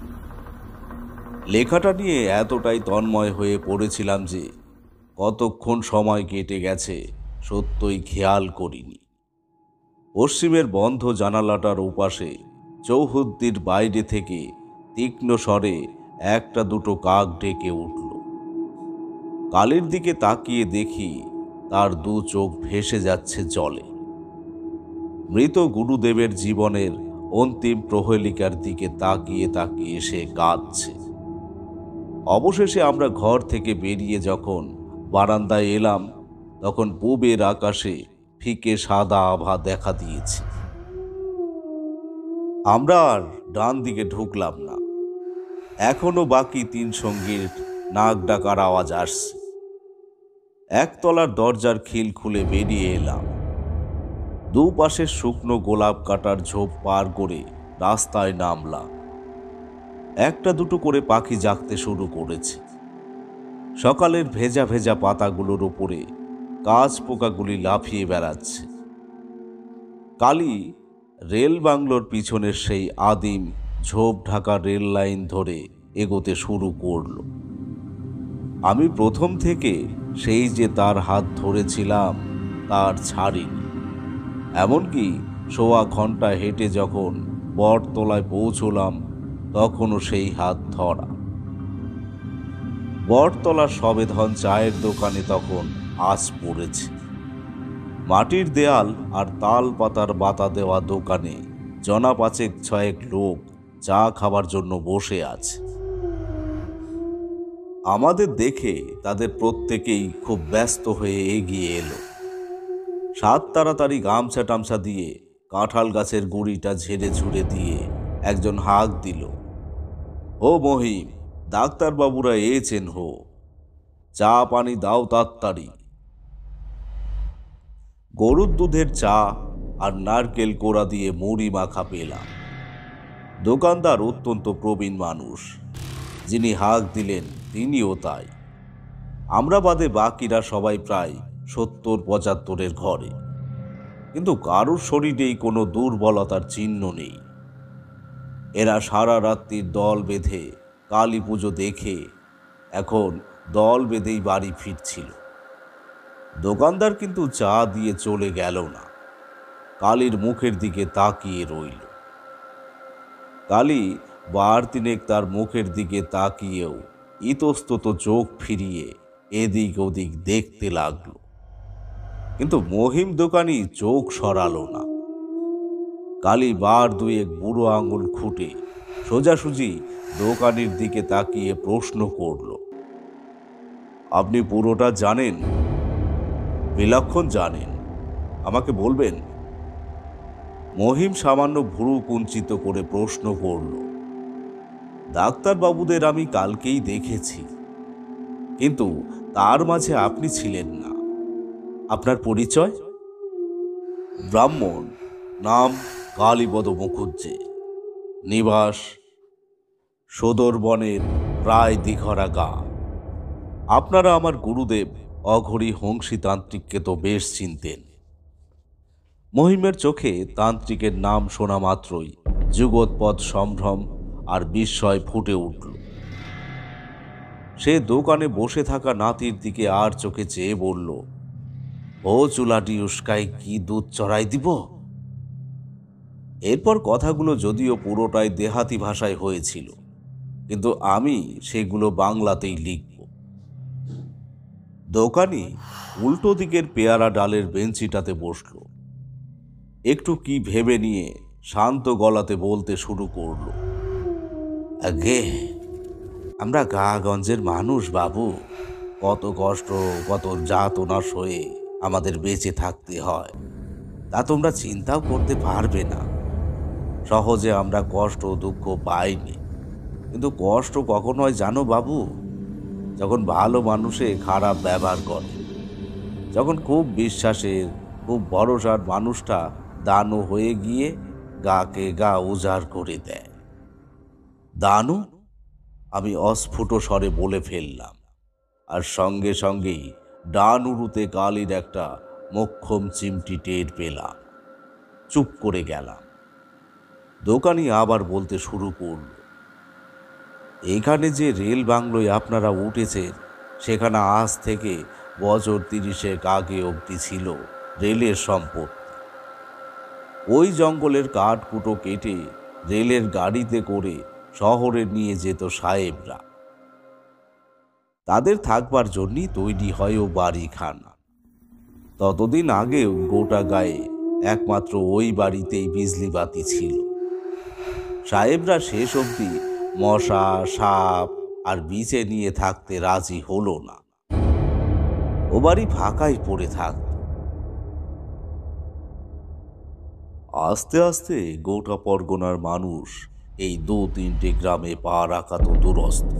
লেখাটা নিয়ে এতটাই তন্ময় হয়ে পড়েছিলাম যে, কতক্ষণ সময় কেটে গেছে সত্যই খেয়াল করিনি। পশ্চিমের বন্ধ জানালাটার উপাসে চৌহদ্দির বাইরে থেকে তীক্ষ্ণ স্বরে একটা দুটো কাক ডেকে উঠল। কালের দিকে তাকিয়ে দেখি তার দু চোখ ভেসে যাচ্ছে জলে। মৃত গুরুদেবের জীবনের অন্তিম প্রহেলিকার দিকে তাকিয়ে তাকিয়ে সে কাঁদছে। অবশেষে আমরা ঘর থেকে বেরিয়ে যখন বারান্দায় এলাম, তখন পূবের আকাশে ফিকে সাদা আভা দেখা দিয়েছে। আমরা আর ডান দিকে ঢুকলাম না। এখনও বাকি তিন সঙ্গীর নাক ডাকার আওয়াজ আসছে। একতলার দরজার খিল খুলে বেরিয়ে এলাম। দুপাশের শুকনো গোলাপ কাটার ঝোপ পার করে রাস্তায় নামলাম। একটা দুটো করে পাখি জাগতে শুরু করেছে। সকালের ভেজা ভেজা পাতাগুলোর উপরে কাজ পোকাগুলি লাফিয়ে বেড়াচ্ছে। কালি রেল বাংলোর পিছনের সেই আদিম ঝোপ ঢাকা রেল লাইন ধরে এগোতে শুরু করল। আমি প্রথম থেকে সেই যে তার হাত ধরেছিলাম, তার ছাড়িনি। এমনকি সোয়া ঘণ্টা হেঁটে যখন বটতলায় পৌঁছলাম, তখনও সেই হাত ধরা। বটতলার সবেধন চায়ের দোকানে তখন আজ পড়েছে। মাটির দেয়াল আর তাল পাতার বাতা দেওয়া দোকানে জনা পাঁচেক ছয়েক লোক চা খাবার জন্য বসে আছে। আমাদের দেখে তাদের প্রত্যেকেই খুব ব্যস্ত হয়ে এগিয়ে এলো। সাত তাড়াতাড়ি গামছা টামছা দিয়ে কাঁঠাল গাছের গুড়িটা ঝেড়ে ঝুড়ে দিয়ে একজন হাঁক দিল, ও মহিম, ডাক্তারবাবুরা এছেন হো। চা পানি দাও তাড়াতাড়ি। গরুর দুধের চা আর নারকেল কোড়া দিয়ে মুড়ি মাখা পেলাম। দোকানদার অত্যন্ত প্রবীণ মানুষ, যিনি হাঁক দিলেন তিনিও তাই। আমরা বাদে বাকিরা সবাই প্রায় সত্তর, পঁচাত্তরের ঘরে। কিন্তু কারোর শরীরেই কোনো দুর্বলতার চিহ্ন নেই। এরা সারা রাত্রির দল বেঁধে, কালী পুজো দেখে, এখন দল বেঁধেই বাড়ি ফিরছিল। দোকানদার কিন্তু চা দিয়ে চলে গেল না। কালীর মুখের দিকে তাকিয়ে রইল। কালী বার তিনেক তার মুখের দিকে তাকিয়েও ইতস্তত চোখ ফিরিয়ে এদিক ওদিক দেখতে লাগল। কিন্তু মহিম দোকানি চোখ সরালো না। কালী বার দুয়েক বুড়ো আঙুল খুঁটে সোজাসুজি দোকানির দিকে তাকিয়ে প্রশ্ন করল, আপনি পুরোটা জানেন? বিলক্ষণ জানেন। আমাকে বলবেন? মহিম সামান্য ভুরু কুঞ্চিত করে প্রশ্ন করল, ডাক্তারবাবুদের আমি কালকেই দেখেছি, কিন্তু তার মাঝে আপনি ছিলেন না। আপনার পরিচয়? ব্রাহ্মণ, নাম কালীপদ মুখুজ্জে। নিবাস সদরবনের প্রায় দিঘরা গা। আপনারা আমার গুরুদেব অঘরী হংসী তান্ত্রিককে তো বেশ চিনতেন। মহিমের চোখে তান্ত্রিকের নাম শোনা মাত্রই যুগোৎপদ সম্ভ্রম আর বিস্ময় ফুটে উঠল। সে দোকানে বসে থাকা নাতির দিকে আর চোখে চেয়ে বলল ও চুলাটি উস্কায় কি দুধ চড়াই দিব? এরপর কথাগুলো যদিও পুরোটাই দেহাতি ভাষায় হয়েছিল, কিন্তু আমি সেগুলো বাংলাতেই লিখব। দোকানি উল্টো দিকের পেয়ারা ডালের বেঞ্চিটাতে বসল। একটু কি ভেবে নিয়ে শান্ত গলাতে বলতে শুরু করল, আগে আমরা গাগঞ্জের মানুষ বাবু, কত কষ্ট, কত যাতনা সয়ে আমাদের বেঁচে থাকতে হয়। তা তোমরা চিন্তাও করতে পারবে না। সহজে আমরা কষ্ট দুঃখ পাইনি। কিন্তু কষ্ট কখন হয় জানো বাবু? যখন ভালো মানুষে খারাপ ব্যবহার করে, যখন খুব বিশ্বাসের খুব ভরসার মানুষটা দানু হয়ে গিয়ে গাকে গা উজাড় করে দেয়। দানু? আমি অস্ফুট স্বরে বলে ফেললাম। আর সঙ্গে সঙ্গেই ডান উরুতে কালির একটা মক্ষম চিমটি টের পেলাম। চুপ করে গেলাম। দোকানি আবার বলতে শুরু করল, এখানে যে রেল বাংলোয় আপনারা উঠেছেন, সেখানে আজ থেকে বছর তিরিশেক আগে অবধি ছিল রেলের সম্পত্তি। ওই জঙ্গলের কাঠ কুটো কেটে রেলের গাড়িতে করে শহরে নিয়ে যেত সাহেবরা। তাদের থাকবার জন্যই তৈরি হয় ও বাড়িখানা। ততদিন আগেও গোটা গায়ে একমাত্র ওই বাড়িতেই বিজলি বাতি ছিল। সাহেবরা শেষ অবধি মশা, সাপ আর বিচে নিয়ে থাকতে রাজি হলো না। ও বাড়ি ফাঁকাই পড়ে থাকত। আস্তে আস্তে গোটা পরগনার মানুষ এই দু তিনটে গ্রামে পা রাখা তো দুরস্ত।